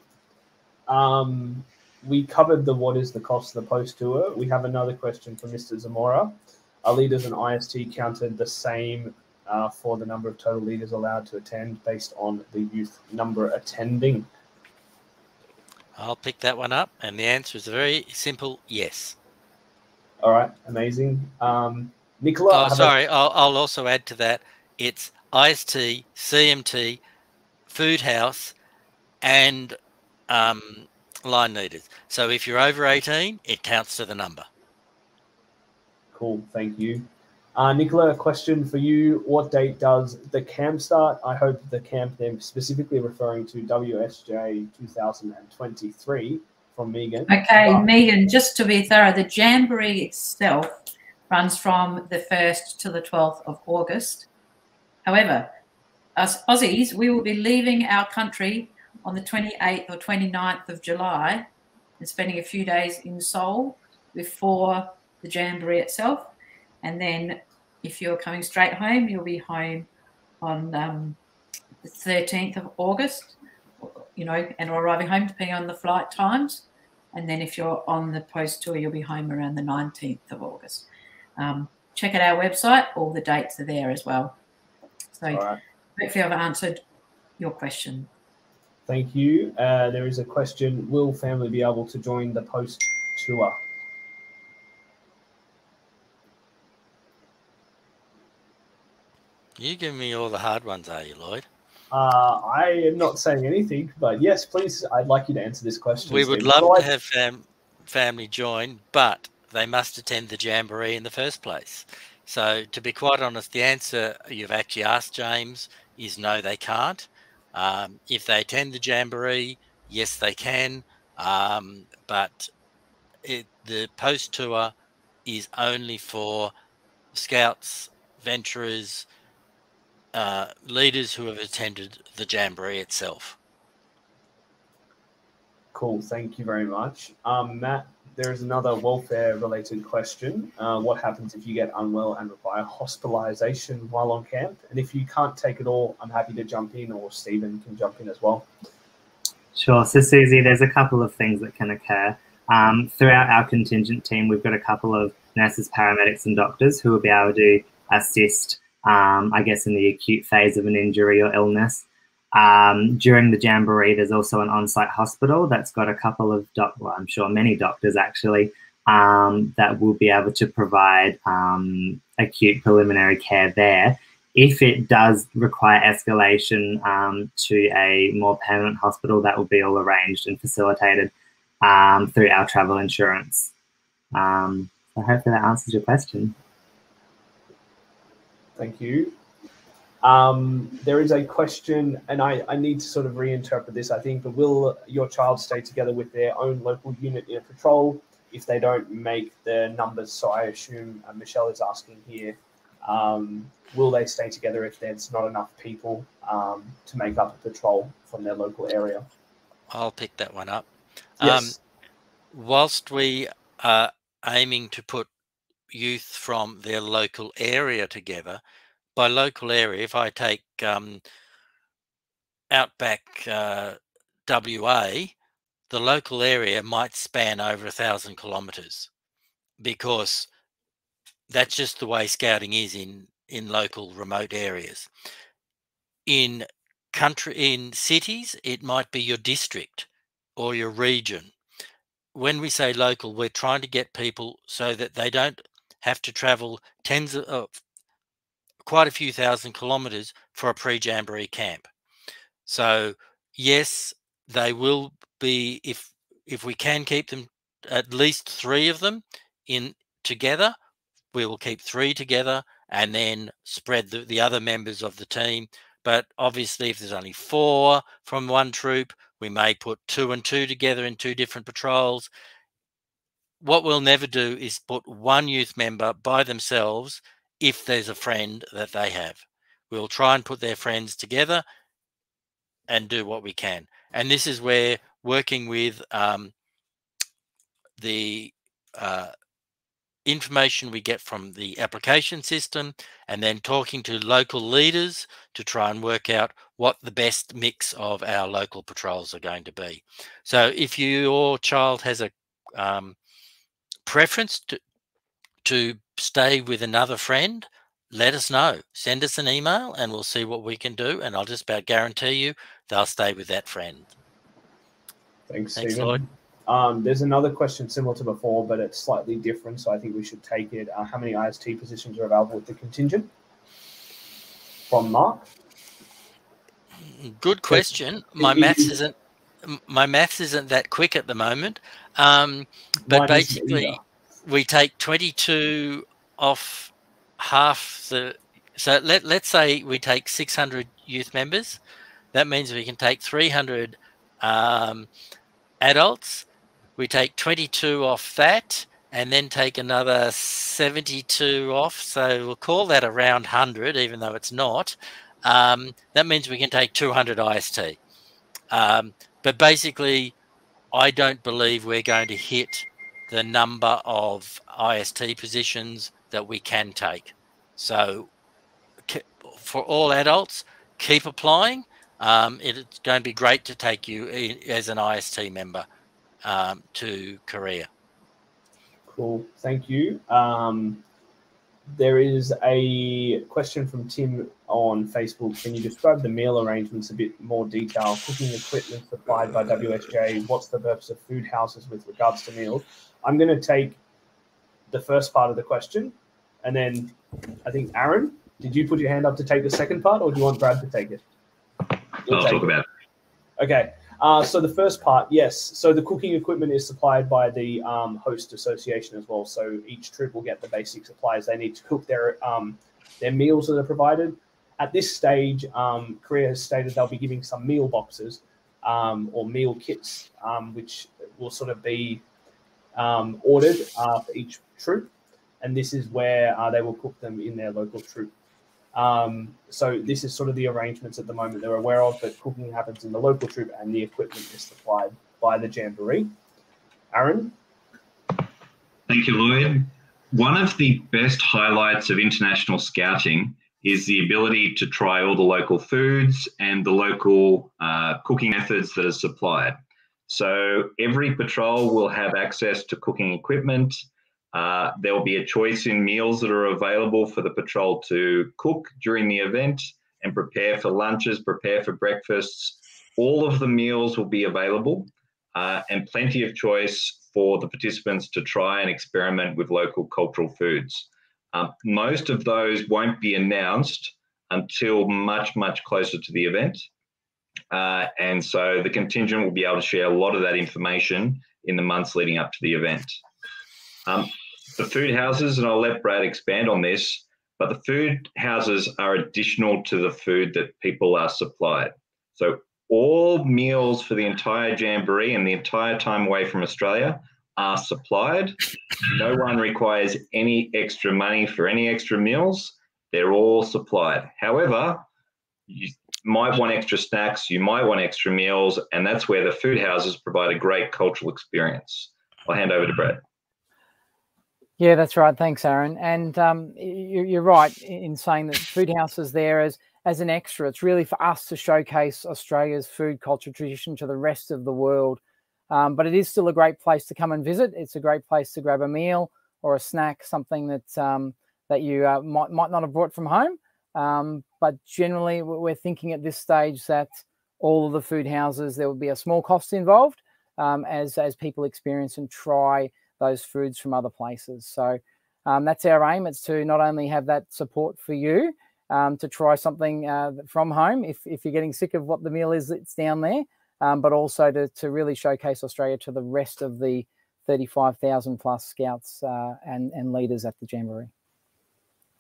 Um, we covered the what is the cost of the post tour. We have another question from Mr. Zamora. Are leaders and IST counted the same uh, for the number of total leaders allowed to attend based on the youth number attending? I'll pick that one up, and the answer is a very simple yes. All right, amazing. Um, Nicola. Oh, sorry. I'll, I'll also add to that. It's IST, CMT, Food House, and um, line leaders. So if you're over 18, it counts to the number. Cool. Thank you. Uh, Nicola, a question for you. What date does the camp start? I hope the camp they're specifically referring to WSJ 2023 from Megan. Okay, Megan, just to be thorough, the Jamboree itself runs from the 1st to the 12th of August. However, us Aussies, we will be leaving our country on the 28th or 29th of July and spending a few days in Seoul before the Jamboree itself. And then if you're coming straight home, you'll be home on um, the 13th of August you know, and arriving home depending on the flight times. And then if you're on the post tour, you'll be home around the 19th of August. Um, check out our website, all the dates are there as well. So right. hopefully I've answered your question. Thank you. Uh, there is a question Will family be able to join the post tour? You give me all the hard ones, are you, Lloyd? Uh, I am not saying anything, but yes, please, I'd like you to answer this question. We would love so to have fam- family join, but they must attend the jamboree in the first place. So, to be quite honest, the answer you've actually asked, James, is no, they can't. Um, if they attend the jamboree, yes, they can. Um, but it, the post tour is only for scouts, venturers, uh, leaders who have attended the jamboree itself. Cool, thank you very much. Um, Matt, there is another welfare related question. Uh, what happens if you get unwell and require hospitalization while on camp? And if you can't take it all, I'm happy to jump in, or Stephen can jump in as well. Sure. So, Susie, there's a couple of things that can occur. Um, throughout our contingent team, we've got a couple of nurses, paramedics, and doctors who will be able to assist, um, I guess, in the acute phase of an injury or illness. Um, during the Jamboree, there's also an on site hospital that's got a couple of, doc- well, I'm sure many doctors actually, um, that will be able to provide um, acute preliminary care there. If it does require escalation um, to a more permanent hospital, that will be all arranged and facilitated um, through our travel insurance. Um, so hopefully that answers your question. Thank you. Um, there is a question, and I, I need to sort of reinterpret this, I think, but will your child stay together with their own local unit in a patrol if they don't make the numbers? So I assume uh, Michelle is asking here, um, will they stay together if there's not enough people um, to make up a patrol from their local area? I'll pick that one up. Yes. Um, whilst we are aiming to put youth from their local area together, by local area, if I take um, outback uh, WA, the local area might span over a thousand kilometres because that's just the way scouting is in in local remote areas. In country in cities, it might be your district or your region. When we say local, we're trying to get people so that they don't have to travel tens of oh, quite a few thousand kilometers for a pre-jamboree camp. So yes, they will be if if we can keep them at least three of them in together, we will keep three together and then spread the, the other members of the team. But obviously, if there's only four from one troop, we may put two and two together in two different patrols. What we'll never do is put one youth member by themselves if there's a friend that they have. We'll try and put their friends together and do what we can. And this is where working with um, the uh, information we get from the application system and then talking to local leaders to try and work out what the best mix of our local patrols are going to be. So if your child has a um, preference to, to stay with another friend, let us know. Send us an email and we'll see what we can do. And I'll just about guarantee you they'll stay with that friend. Thanks, Thanks Stephen. Lloyd. Um, there's another question similar to before, but it's slightly different. So I think we should take it. Uh, how many IST positions are available with the contingent? From Mark. Good question. My maths isn't my maths isn't that quick at the moment. Um, but Mine basically, we take 22 off half the. So let let's say we take 600 youth members. That means we can take 300 um, adults. We take 22 off that, and then take another 72 off. So we'll call that around 100, even though it's not. Um, that means we can take 200 IST. Um, but basically, I don't believe we're going to hit the number of IST positions that we can take. So for all adults, keep applying. Um, it's going to be great to take you i- as an IST member um, to Korea. Cool. Thank you. Um, there is a question from Tim on Facebook. Can you describe the meal arrangements a bit more detail? Cooking equipment supplied by WSJ. What's the purpose of food houses with regards to meals? I'm going to take the first part of the question, and then I think Aaron, did you put your hand up to take the second part, or do you want Brad to take it? You'll I'll take talk it. about it. Okay. Uh, so the first part, yes. So the cooking equipment is supplied by the um, host association as well. So each troop will get the basic supplies they need to cook their um, their meals that are provided. At this stage, um, Korea has stated they'll be giving some meal boxes um, or meal kits, um, which will sort of be um, ordered uh, for each troop, and this is where uh, they will cook them in their local troop. Um, so this is sort of the arrangements at the moment they're aware of, but cooking happens in the local troop and the equipment is supplied by the Jamboree. Aaron? Thank you, Lloyd. One of the best highlights of international scouting is the ability to try all the local foods and the local uh, cooking methods that are supplied. So every patrol will have access to cooking equipment. Uh, there will be a choice in meals that are available for the patrol to cook during the event and prepare for lunches, prepare for breakfasts. All of the meals will be available uh, and plenty of choice for the participants to try and experiment with local cultural foods. Um, most of those won't be announced until much, much closer to the event. Uh, and so the contingent will be able to share a lot of that information in the months leading up to the event. Um, the food houses, and I'll let Brad expand on this, but the food houses are additional to the food that people are supplied. So all meals for the entire jamboree and the entire time away from Australia are supplied. No one requires any extra money for any extra meals. They're all supplied. However, you might want extra snacks, you might want extra meals, and that's where the food houses provide a great cultural experience. I'll hand over to Brad. Yeah, that's right. Thanks, Aaron. And um, you, are right in saying that food houses there as as an extra. It's really for us to showcase Australia's food culture tradition to the rest of the world. Um, but it is still a great place to come and visit. It's a great place to grab a meal or a snack, something that um, that you uh, might might not have brought from home. Um, but generally, we're thinking at this stage that all of the food houses there will be a small cost involved um, as as people experience and try those foods from other places. So um, that's our aim. It's to not only have that support for you um, to try something uh, from home if if you're getting sick of what the meal is that's down there um, but also to, to really showcase Australia to the rest of the 35,000 plus scouts uh, and, and leaders at the Jamboree.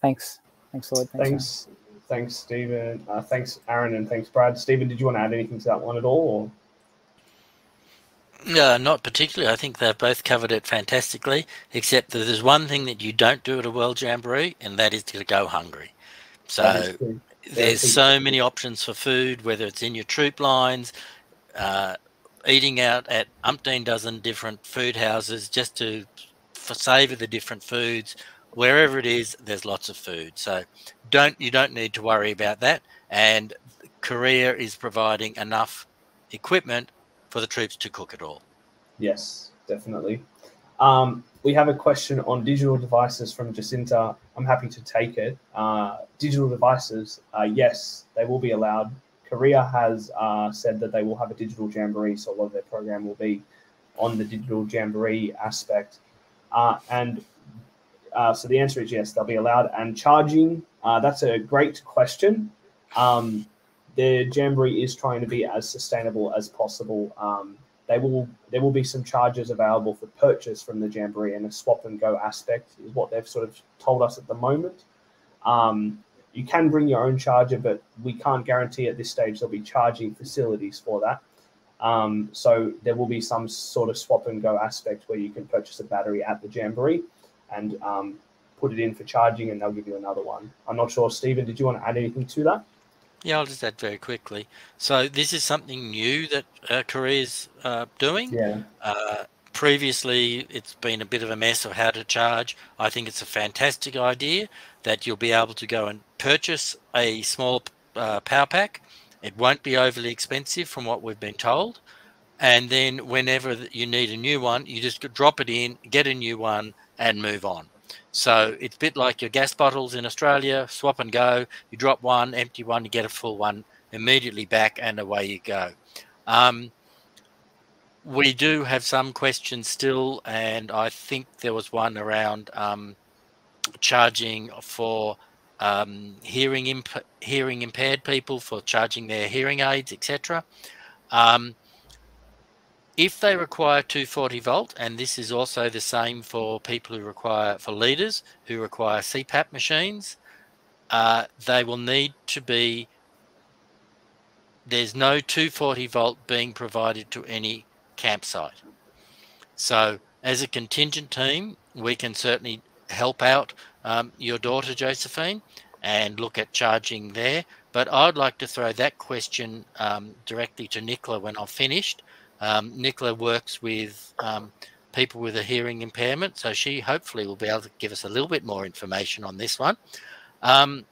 Thanks. Thanks, Lloyd. Thanks, thanks, thanks Stephen. Uh, thanks, Aaron, and thanks, Brad. Stephen, did you want to add anything to that one at all? No, not particularly. I think they've both covered it fantastically, except that there's one thing that you don't do at a World Jamboree, and that is to go hungry. So there's so many options for food, whether it's in your troop lines, uh, eating out at umpteen dozen different food houses just to savor the different foods. Wherever it is, there's lots of food. So don't you don't need to worry about that. And Korea is providing enough equipment for the troops to cook it all. Yes, definitely. Um, we have a question on digital devices from Jacinta. I'm happy to take it. Uh, digital devices, uh, yes, they will be allowed Korea has uh, said that they will have a digital jamboree, so a lot of their program will be on the digital jamboree aspect. Uh, and uh, so the answer is yes, they'll be allowed. And charging, uh, that's a great question. Um, the jamboree is trying to be as sustainable as possible. Um, they will there will be some charges available for purchase from the jamboree, and a swap and go aspect is what they've sort of told us at the moment. Um, you can bring your own charger, but we can't guarantee at this stage there'll be charging facilities for that. Um, so there will be some sort of swap and go aspect where you can purchase a battery at the Jamboree and um, put it in for charging, and they'll give you another one. I'm not sure, Stephen. Did you want to add anything to that? Yeah, I'll just add very quickly. So this is something new that uh, Korea's uh, doing. Yeah. Uh, previously, it's been a bit of a mess of how to charge. I think it's a fantastic idea that you'll be able to go and purchase a small uh, power pack. It won't be overly expensive from what we've been told. And then whenever you need a new one, you just drop it in, get a new one, and move on. So it's a bit like your gas bottles in Australia, swap and go. You drop one, empty one, you get a full one immediately back, and away you go. Um, we do have some questions still, and I think there was one around um, charging for um, hearing imp- hearing impaired people for charging their hearing aids, etc. Um, if they require 240 volt, and this is also the same for people who require for leaders who require CPAP machines, uh, they will need to be. There's no 240 volt being provided to any campsite. So, as a contingent team, we can certainly help out um, your daughter Josephine and look at charging there. But I'd like to throw that question um, directly to Nicola when I've finished. Um, Nicola works with um, people with a hearing impairment. So she hopefully will be able to give us a little bit more information on this one. Um,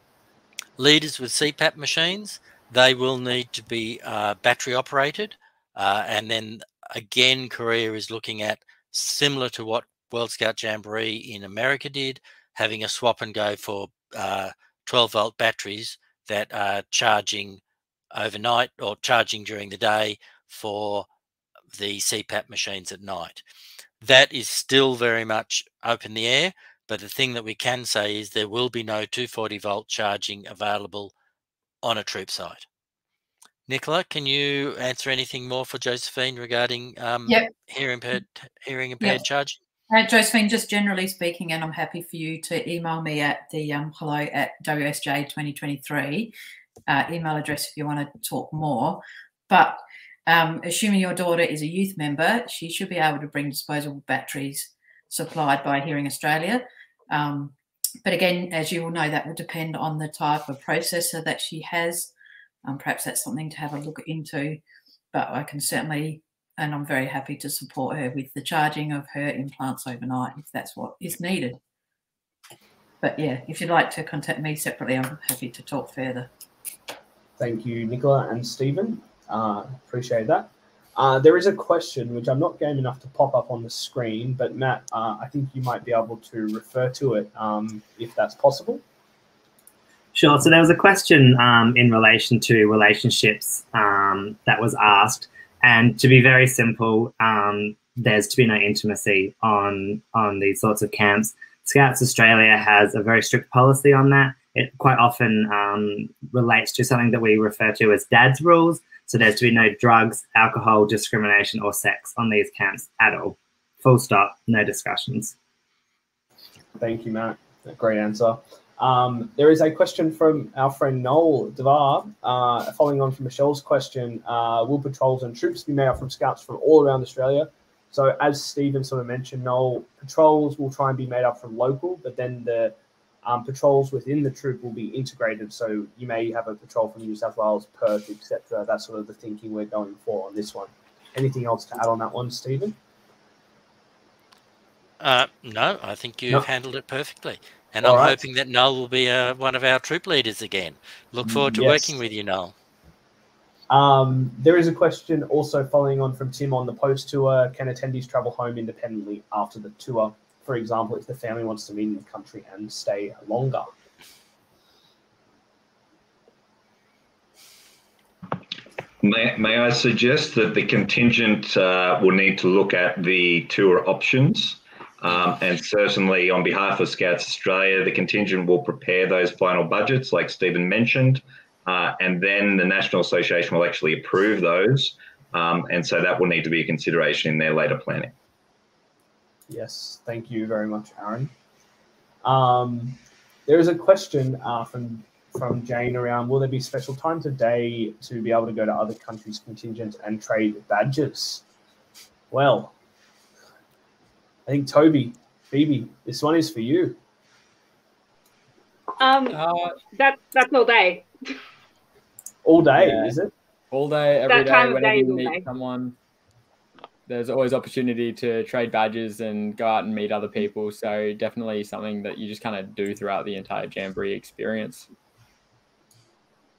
leaders with CPAP machines, they will need to be uh, battery operated. Uh, and then again, Korea is looking at similar to what World Scout Jamboree in America did, having a swap and go for uh, 12 volt batteries that are charging overnight or charging during the day for the CPAP machines at night. That is still very much up in the air, but the thing that we can say is there will be no 240 volt charging available on a troop site. Nicola, can you answer anything more for Josephine regarding um, yep. hearing impaired, hearing impaired yep. charging? Uh, Josephine, just generally speaking, and I'm happy for you to email me at the um, hello at WSJ 2023 uh, email address if you want to talk more. But um, assuming your daughter is a youth member, she should be able to bring disposable batteries supplied by Hearing Australia. Um, but again, as you will know, that will depend on the type of processor that she has. Um, perhaps that's something to have a look into. But I can certainly, and I'm very happy to support her with the charging of her implants overnight if that's what is needed. But yeah, if you'd like to contact me separately, I'm happy to talk further. Thank you, Nicola and Stephen. Uh, appreciate that. Uh, there is a question which I'm not game enough to pop up on the screen, but Matt, uh, I think you might be able to refer to it um, if that's possible. Sure. So there was a question um, in relation to relationships um, that was asked, and to be very simple, um, there's to be no intimacy on on these sorts of camps. Scouts Australia has a very strict policy on that. It quite often um, relates to something that we refer to as dad's rules, so there's to be no drugs, alcohol, discrimination, or sex on these camps at all. Full stop, no discussions. Thank you, Matt. Great answer. Um, there is a question from our friend Noel Devar, uh, following on from Michelle's question. Uh, will patrols and troops be made up from scouts from all around Australia? So, as Stephen sort of mentioned, Noel, patrols will try and be made up from local, but then the um, patrols within the troop will be integrated. So you may have a patrol from New South Wales, Perth, etc. That's sort of the thinking we're going for on this one. Anything else to add on that one, Stephen? Uh, no, I think you've no. handled it perfectly. And All I'm right. hoping that Noel will be uh, one of our troop leaders again. Look forward to yes. working with you, Noel. Um, there is a question also following on from Tim on the post tour. Can attendees travel home independently after the tour? For example, if the family wants to meet in the country and stay longer. May, may I suggest that the contingent uh, will need to look at the tour options um, and certainly on behalf of Scouts Australia, the contingent will prepare those final budgets like Stephen mentioned uh, and then the National Association will actually approve those um, and so that will need to be a consideration in their later planning. Yes, thank you very much, Aaron. Um, there is a question uh, from from Jane around: Will there be special times of day to be able to go to other countries' contingent and trade badges? Well, I think Toby, Phoebe, this one is for you. Um, uh, that that's all day. All day, yeah. is it? All day, every that day, whenever you meet day. someone there's always opportunity to trade badges and go out and meet other people. So definitely something that you just kind of do throughout the entire Jamboree experience.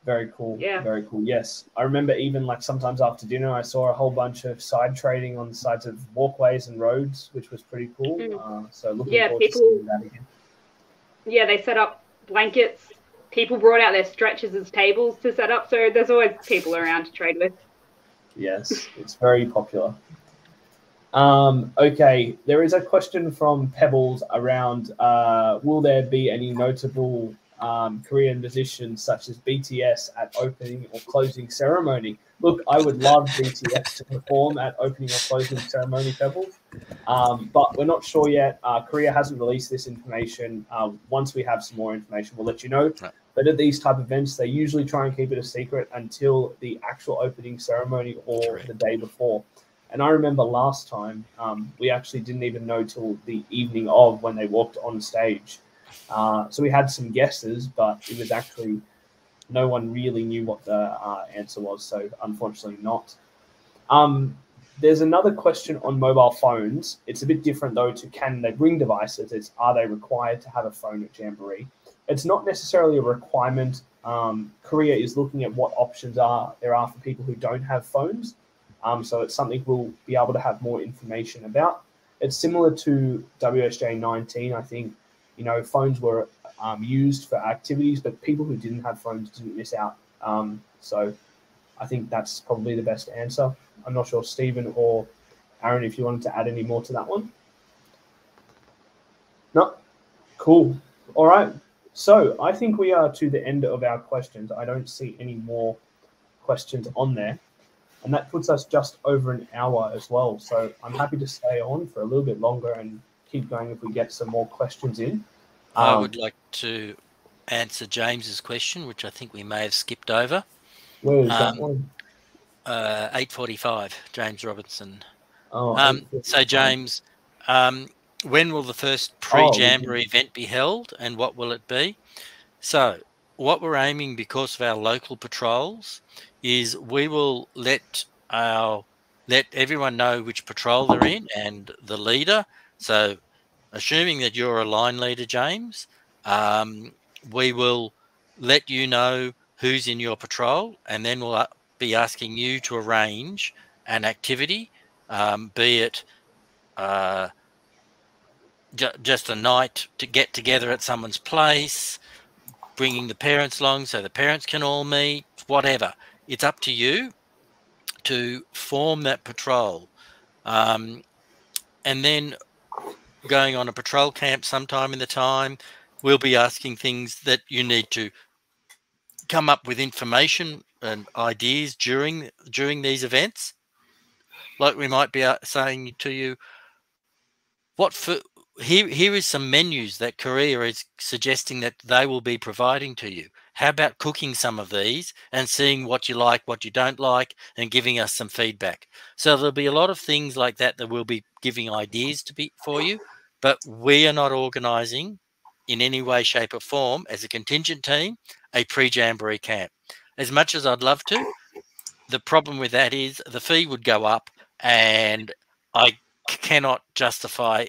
Very cool. Yeah. Very cool. Yes. I remember even like sometimes after dinner, I saw a whole bunch of side trading on the sides of walkways and roads, which was pretty cool. Mm. Uh, so looking yeah, forward people, to seeing that again. Yeah, they set up blankets. People brought out their stretchers as tables to set up. So there's always people around to trade with. Yes, it's very popular. Um, okay, there is a question from Pebbles around uh, will there be any notable um, Korean musicians such as BTS at opening or closing ceremony? Look, I would love BTS to perform at opening or closing ceremony, Pebbles, um, but we're not sure yet. Uh, Korea hasn't released this information. Uh, once we have some more information, we'll let you know. But at these type of events, they usually try and keep it a secret until the actual opening ceremony or the day before. And I remember last time um, we actually didn't even know till the evening of when they walked on stage. Uh, so we had some guesses, but it was actually no one really knew what the uh, answer was. So unfortunately, not. Um, there's another question on mobile phones. It's a bit different though to can they bring devices? It's are they required to have a phone at Jamboree? It's not necessarily a requirement. Um, Korea is looking at what options are there are for people who don't have phones. Um, so it's something we'll be able to have more information about. It's similar to WSJ 19. I think, you know, phones were um, used for activities, but people who didn't have phones didn't miss out. Um, so I think that's probably the best answer. I'm not sure, Stephen or Aaron, if you wanted to add any more to that one. No? Cool. All right. So I think we are to the end of our questions. I don't see any more questions on there. And that puts us just over an hour as well. So I'm happy to stay on for a little bit longer and keep going if we get some more questions in. Um, I would like to answer James's question, which I think we may have skipped over. Where is um, that one? Uh, 8.45, James Robinson. Oh, um, so, James, um, when will the first pre-Jamboree oh, event be held and what will it be? So, what we're aiming because of our local patrols is we will let our let everyone know which patrol they're in and the leader. So, assuming that you're a line leader, James, um, we will let you know who's in your patrol, and then we'll uh, be asking you to arrange an activity, um, be it uh, ju just a night to get together at someone's place, bringing the parents along so the parents can all meet, whatever. It's up to you to form that patrol. Um, and then going on a patrol camp sometime in the time, we'll be asking things that you need to come up with information and ideas during during these events. Like we might be uh, saying to you, what for, here here is some menus that Korea is suggesting that they will be providing to you. How about cooking some of these and seeing what you like, what you don't like, and giving us some feedback? So there'll be a lot of things like that that we'll be giving ideas to be for you, but we are not organising in any way, shape, or form as a contingent team a pre-jamboree camp. As much as I'd love to, the problem with that is the fee would go up, and I cannot justify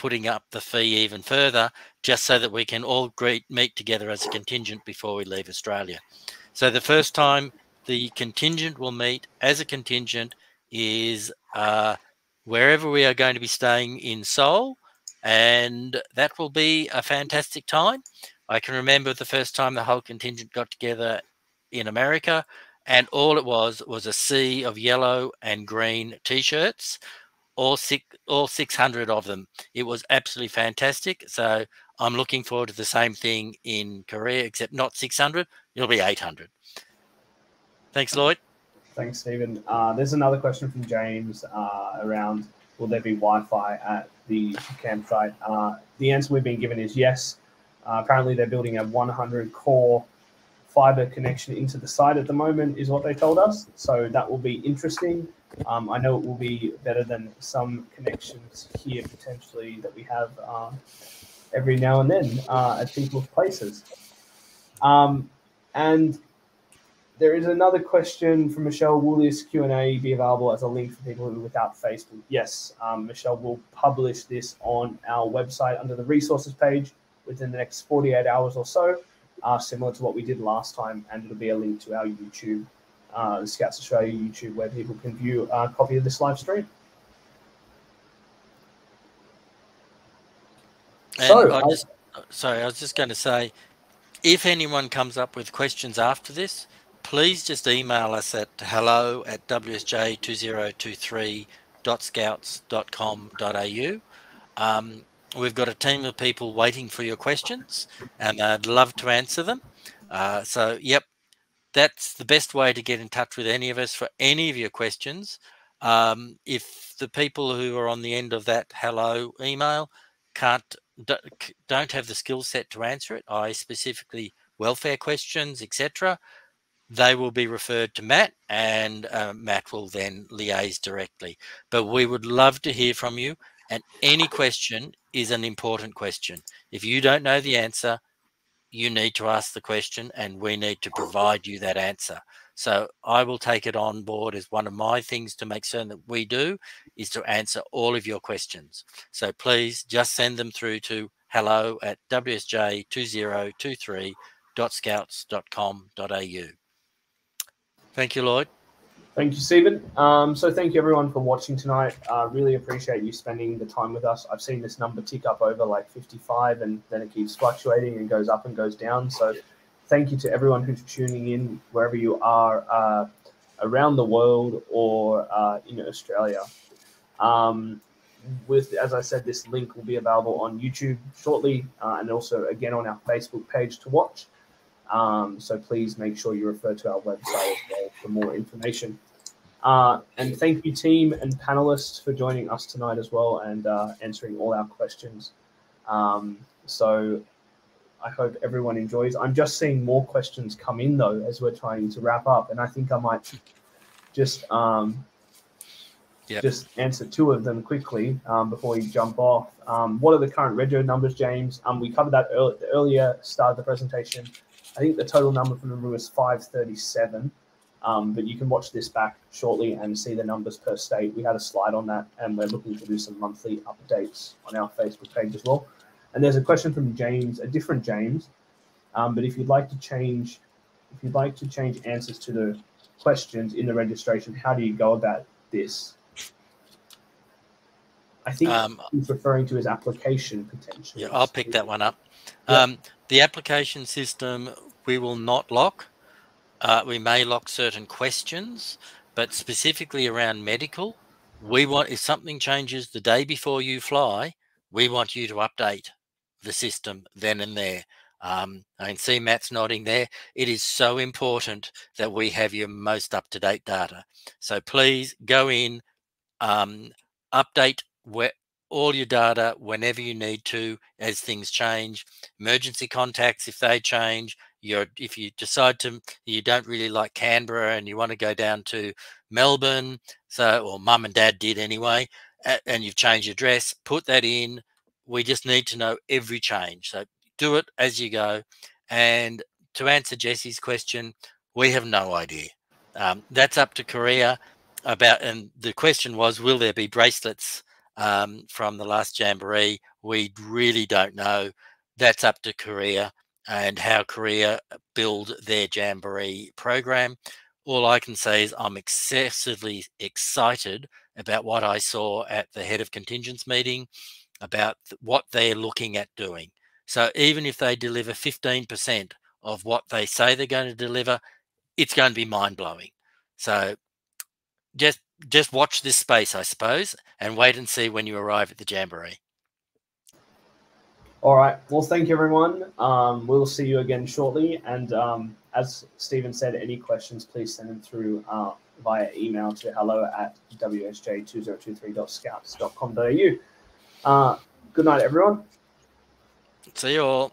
putting up the fee even further just so that we can all greet, meet together as a contingent before we leave Australia. So the first time the contingent will meet as a contingent is uh, wherever we are going to be staying in Seoul, and that will be a fantastic time. I can remember the first time the whole contingent got together in America, and all it was was a sea of yellow and green t-shirts all six all 600 of them. It was absolutely fantastic. So i'm looking forward to the same thing in korea except not 600 it'll be 800 thanks lloyd. Thanks stephen. Uh, there's another question from james uh, around will there be wi-fi at the campsite? Uh, the answer we've been given is yes. Uh, apparently they're building a 100 core fiber connection into the site at the moment is what they told us. So that will be interesting um, I know it will be better than some connections here potentially that we have uh, every now and then uh, at people's places. Um, and there is another question from Michelle. Will this Q&A be available as a link for people who are without Facebook? Yes, um, Michelle will publish this on our website under the resources page within the next 48 hours or so, uh, similar to what we did last time, and it'll be a link to our YouTube uh, Scouts Australia YouTube where people can view a copy of this live stream. And so, I just, sorry, I was just going to say, if anyone comes up with questions after this, please just email us at hello at wsj2023.scouts.com.au. Um, we've got a team of people waiting for your questions, and I'd love to answer them. Uh, so, yep, that's the best way to get in touch with any of us for any of your questions. Um, if the people who are on the end of that hello email can't don't have the skill set to answer it, I specifically welfare questions, etc., they will be referred to Matt, and uh, Matt will then liaise directly. But we would love to hear from you, and any question is an important question. If you don't know the answer, you need to ask the question and we need to provide you that answer. So I will take it on board as one of my things to make certain that we do is to answer all of your questions. So please just send them through to hello at wsj2023.scouts.com.au. Thank you, Lloyd. Thank you, Stephen. Um, so thank you everyone for watching tonight. Uh, really appreciate you spending the time with us. I've seen this number tick up over like 55 and then it keeps fluctuating and goes up and goes down. So thank you to everyone who's tuning in wherever you are uh, around the world or uh, in Australia. Um, with, as I said, this link will be available on YouTube shortly uh, and also again on our Facebook page to watch. Um, so please make sure you refer to our website as well for more information. Uh, and thank you, team and panelists, for joining us tonight as well and uh, answering all our questions. Um, so I hope everyone enjoys. I'm just seeing more questions come in though as we're trying to wrap up, and I think I might just um, yep. just answer two of them quickly um, before we jump off. Um, what are the current rego numbers, James? Um, we covered that early, earlier start of the presentation. I think the total number from memory was 537. Um, but you can watch this back shortly and see the numbers per state. We had a slide on that, and we're looking to do some monthly updates on our Facebook page as well. And there's a question from James, a different James. Um, but if you'd like to change, if you'd like to change answers to the questions in the registration, how do you go about this? I think um, he's referring to his application potentially. Yeah, I'll pick that one up. Um, the application system we will not lock. Uh, we may lock certain questions, but specifically around medical, we want if something changes the day before you fly, we want you to update the system then and there. Um, I can see Matt's nodding there. It is so important that we have your most up to date data. So please go in, um, update where all your data whenever you need to as things change. Emergency contacts if they change. You're if you decide to you don't really like Canberra and you want to go down to Melbourne, so or mum and dad did anyway, and you've changed your address, put that in. We just need to know every change. So do it as you go. And to answer Jesse's question, we have no idea. Um, that's up to Korea about and the question was will there be bracelets um, from the last jamboree. We really don't know. That's up to Korea and how Korea build their jamboree program. All I can say is I'm excessively excited about what I saw at the head of contingents meeting about what they're looking at doing. So even if they deliver 15% of what they say they're going to deliver, it's going to be mind blowing. So just just watch this space, I suppose, and wait and see when you arrive at the Jamboree. All right. Well, thank you, everyone. Um, we'll see you again shortly. And um, as Stephen said, any questions, please send them through uh, via email to hello at wsj2023.scouts.com.au. Uh, good night, everyone. See you all.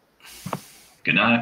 Good night.